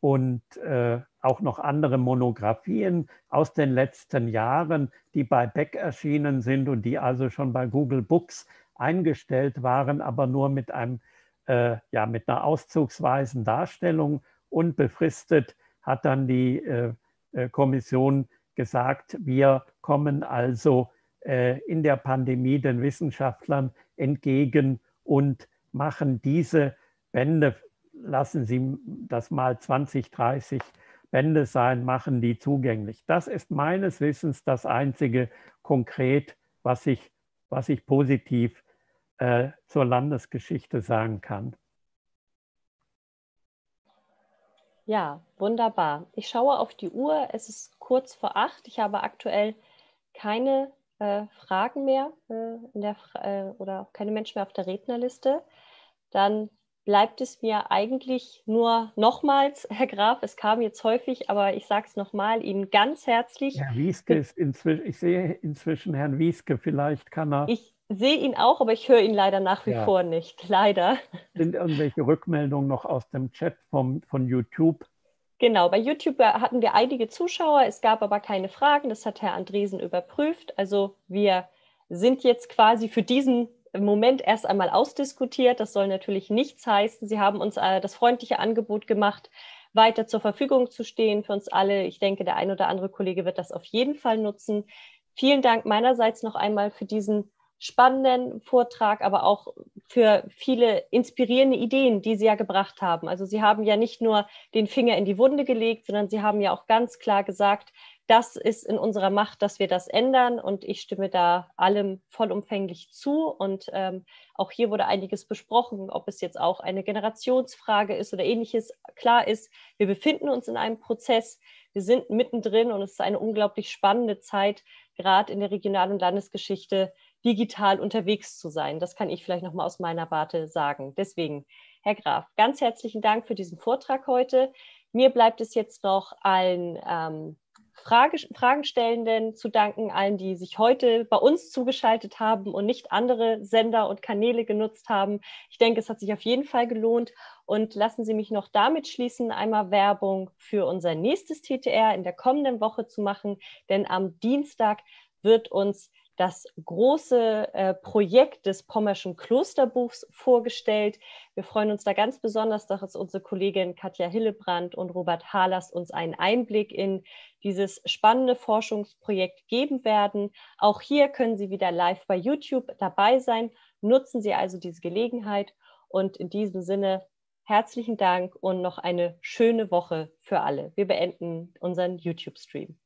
und äh, auch noch andere Monographien aus den letzten Jahren, die bei Beck erschienen sind und die also schon bei Google Books eingestellt waren, aber nur mit einem äh, ja mit einer auszugsweisen Darstellung. Und befristet hat dann die äh, äh Kommission gesagt, wir kommen also äh, in der Pandemie den Wissenschaftlern entgegen und machen diese Bände lassen Sie das mal 20, 30 Bände sein, machen die zugänglich. Das ist meines Wissens das einzige konkret, was ich, was ich positiv äh, zur Landesgeschichte sagen kann. Ja, wunderbar. Ich schaue auf die Uhr. Es ist kurz vor acht. Ich habe aktuell keine äh, Fragen mehr äh, der, äh, oder keine Menschen mehr auf der Rednerliste. Dann bleibt es mir eigentlich nur nochmals, [laughs] Herr Graf, es kam jetzt häufig, aber ich sage es nochmal, Ihnen ganz herzlich. Herr Wieske ist inzwischen, ich sehe inzwischen Herrn Wieske, vielleicht kann er. Ich sehe ihn auch, aber ich höre ihn leider nach wie ja. vor nicht, [laughs] leider. Sind irgendwelche Rückmeldungen noch aus dem Chat vom, von YouTube? Genau, bei YouTube hatten wir einige Zuschauer, es gab aber keine Fragen, das hat Herr Andresen überprüft. Also wir sind jetzt quasi für diesen Moment erst einmal ausdiskutiert. Das soll natürlich nichts heißen. Sie haben uns äh, das freundliche Angebot gemacht, weiter zur Verfügung zu stehen für uns alle. Ich denke, der ein oder andere Kollege wird das auf jeden Fall nutzen. Vielen Dank meinerseits noch einmal für diesen spannenden Vortrag, aber auch für viele inspirierende Ideen, die Sie ja gebracht haben. Also Sie haben ja nicht nur den Finger in die Wunde gelegt, sondern Sie haben ja auch ganz klar gesagt, das ist in unserer Macht, dass wir das ändern und ich stimme da allem vollumfänglich zu. Und ähm, auch hier wurde einiges besprochen, ob es jetzt auch eine Generationsfrage ist oder ähnliches. Klar ist, wir befinden uns in einem Prozess, wir sind mittendrin und es ist eine unglaublich spannende Zeit, gerade in der Regional- und Landesgeschichte digital unterwegs zu sein. Das kann ich vielleicht noch mal aus meiner Warte sagen. Deswegen, Herr Graf, ganz herzlichen Dank für diesen Vortrag heute. Mir bleibt es jetzt noch allen ähm, Frage, Fragenstellenden zu danken, allen, die sich heute bei uns zugeschaltet haben und nicht andere Sender und Kanäle genutzt haben. Ich denke, es hat sich auf jeden Fall gelohnt. Und lassen Sie mich noch damit schließen, einmal Werbung für unser nächstes TTR in der kommenden Woche zu machen, denn am Dienstag wird uns das große äh, Projekt des Pommerschen Klosterbuchs vorgestellt. Wir freuen uns da ganz besonders, dass unsere Kollegin Katja Hillebrand und Robert Halas uns einen Einblick in dieses spannende Forschungsprojekt geben werden. Auch hier können Sie wieder live bei YouTube dabei sein. Nutzen Sie also diese Gelegenheit und in diesem Sinne herzlichen Dank und noch eine schöne Woche für alle. Wir beenden unseren YouTube-Stream.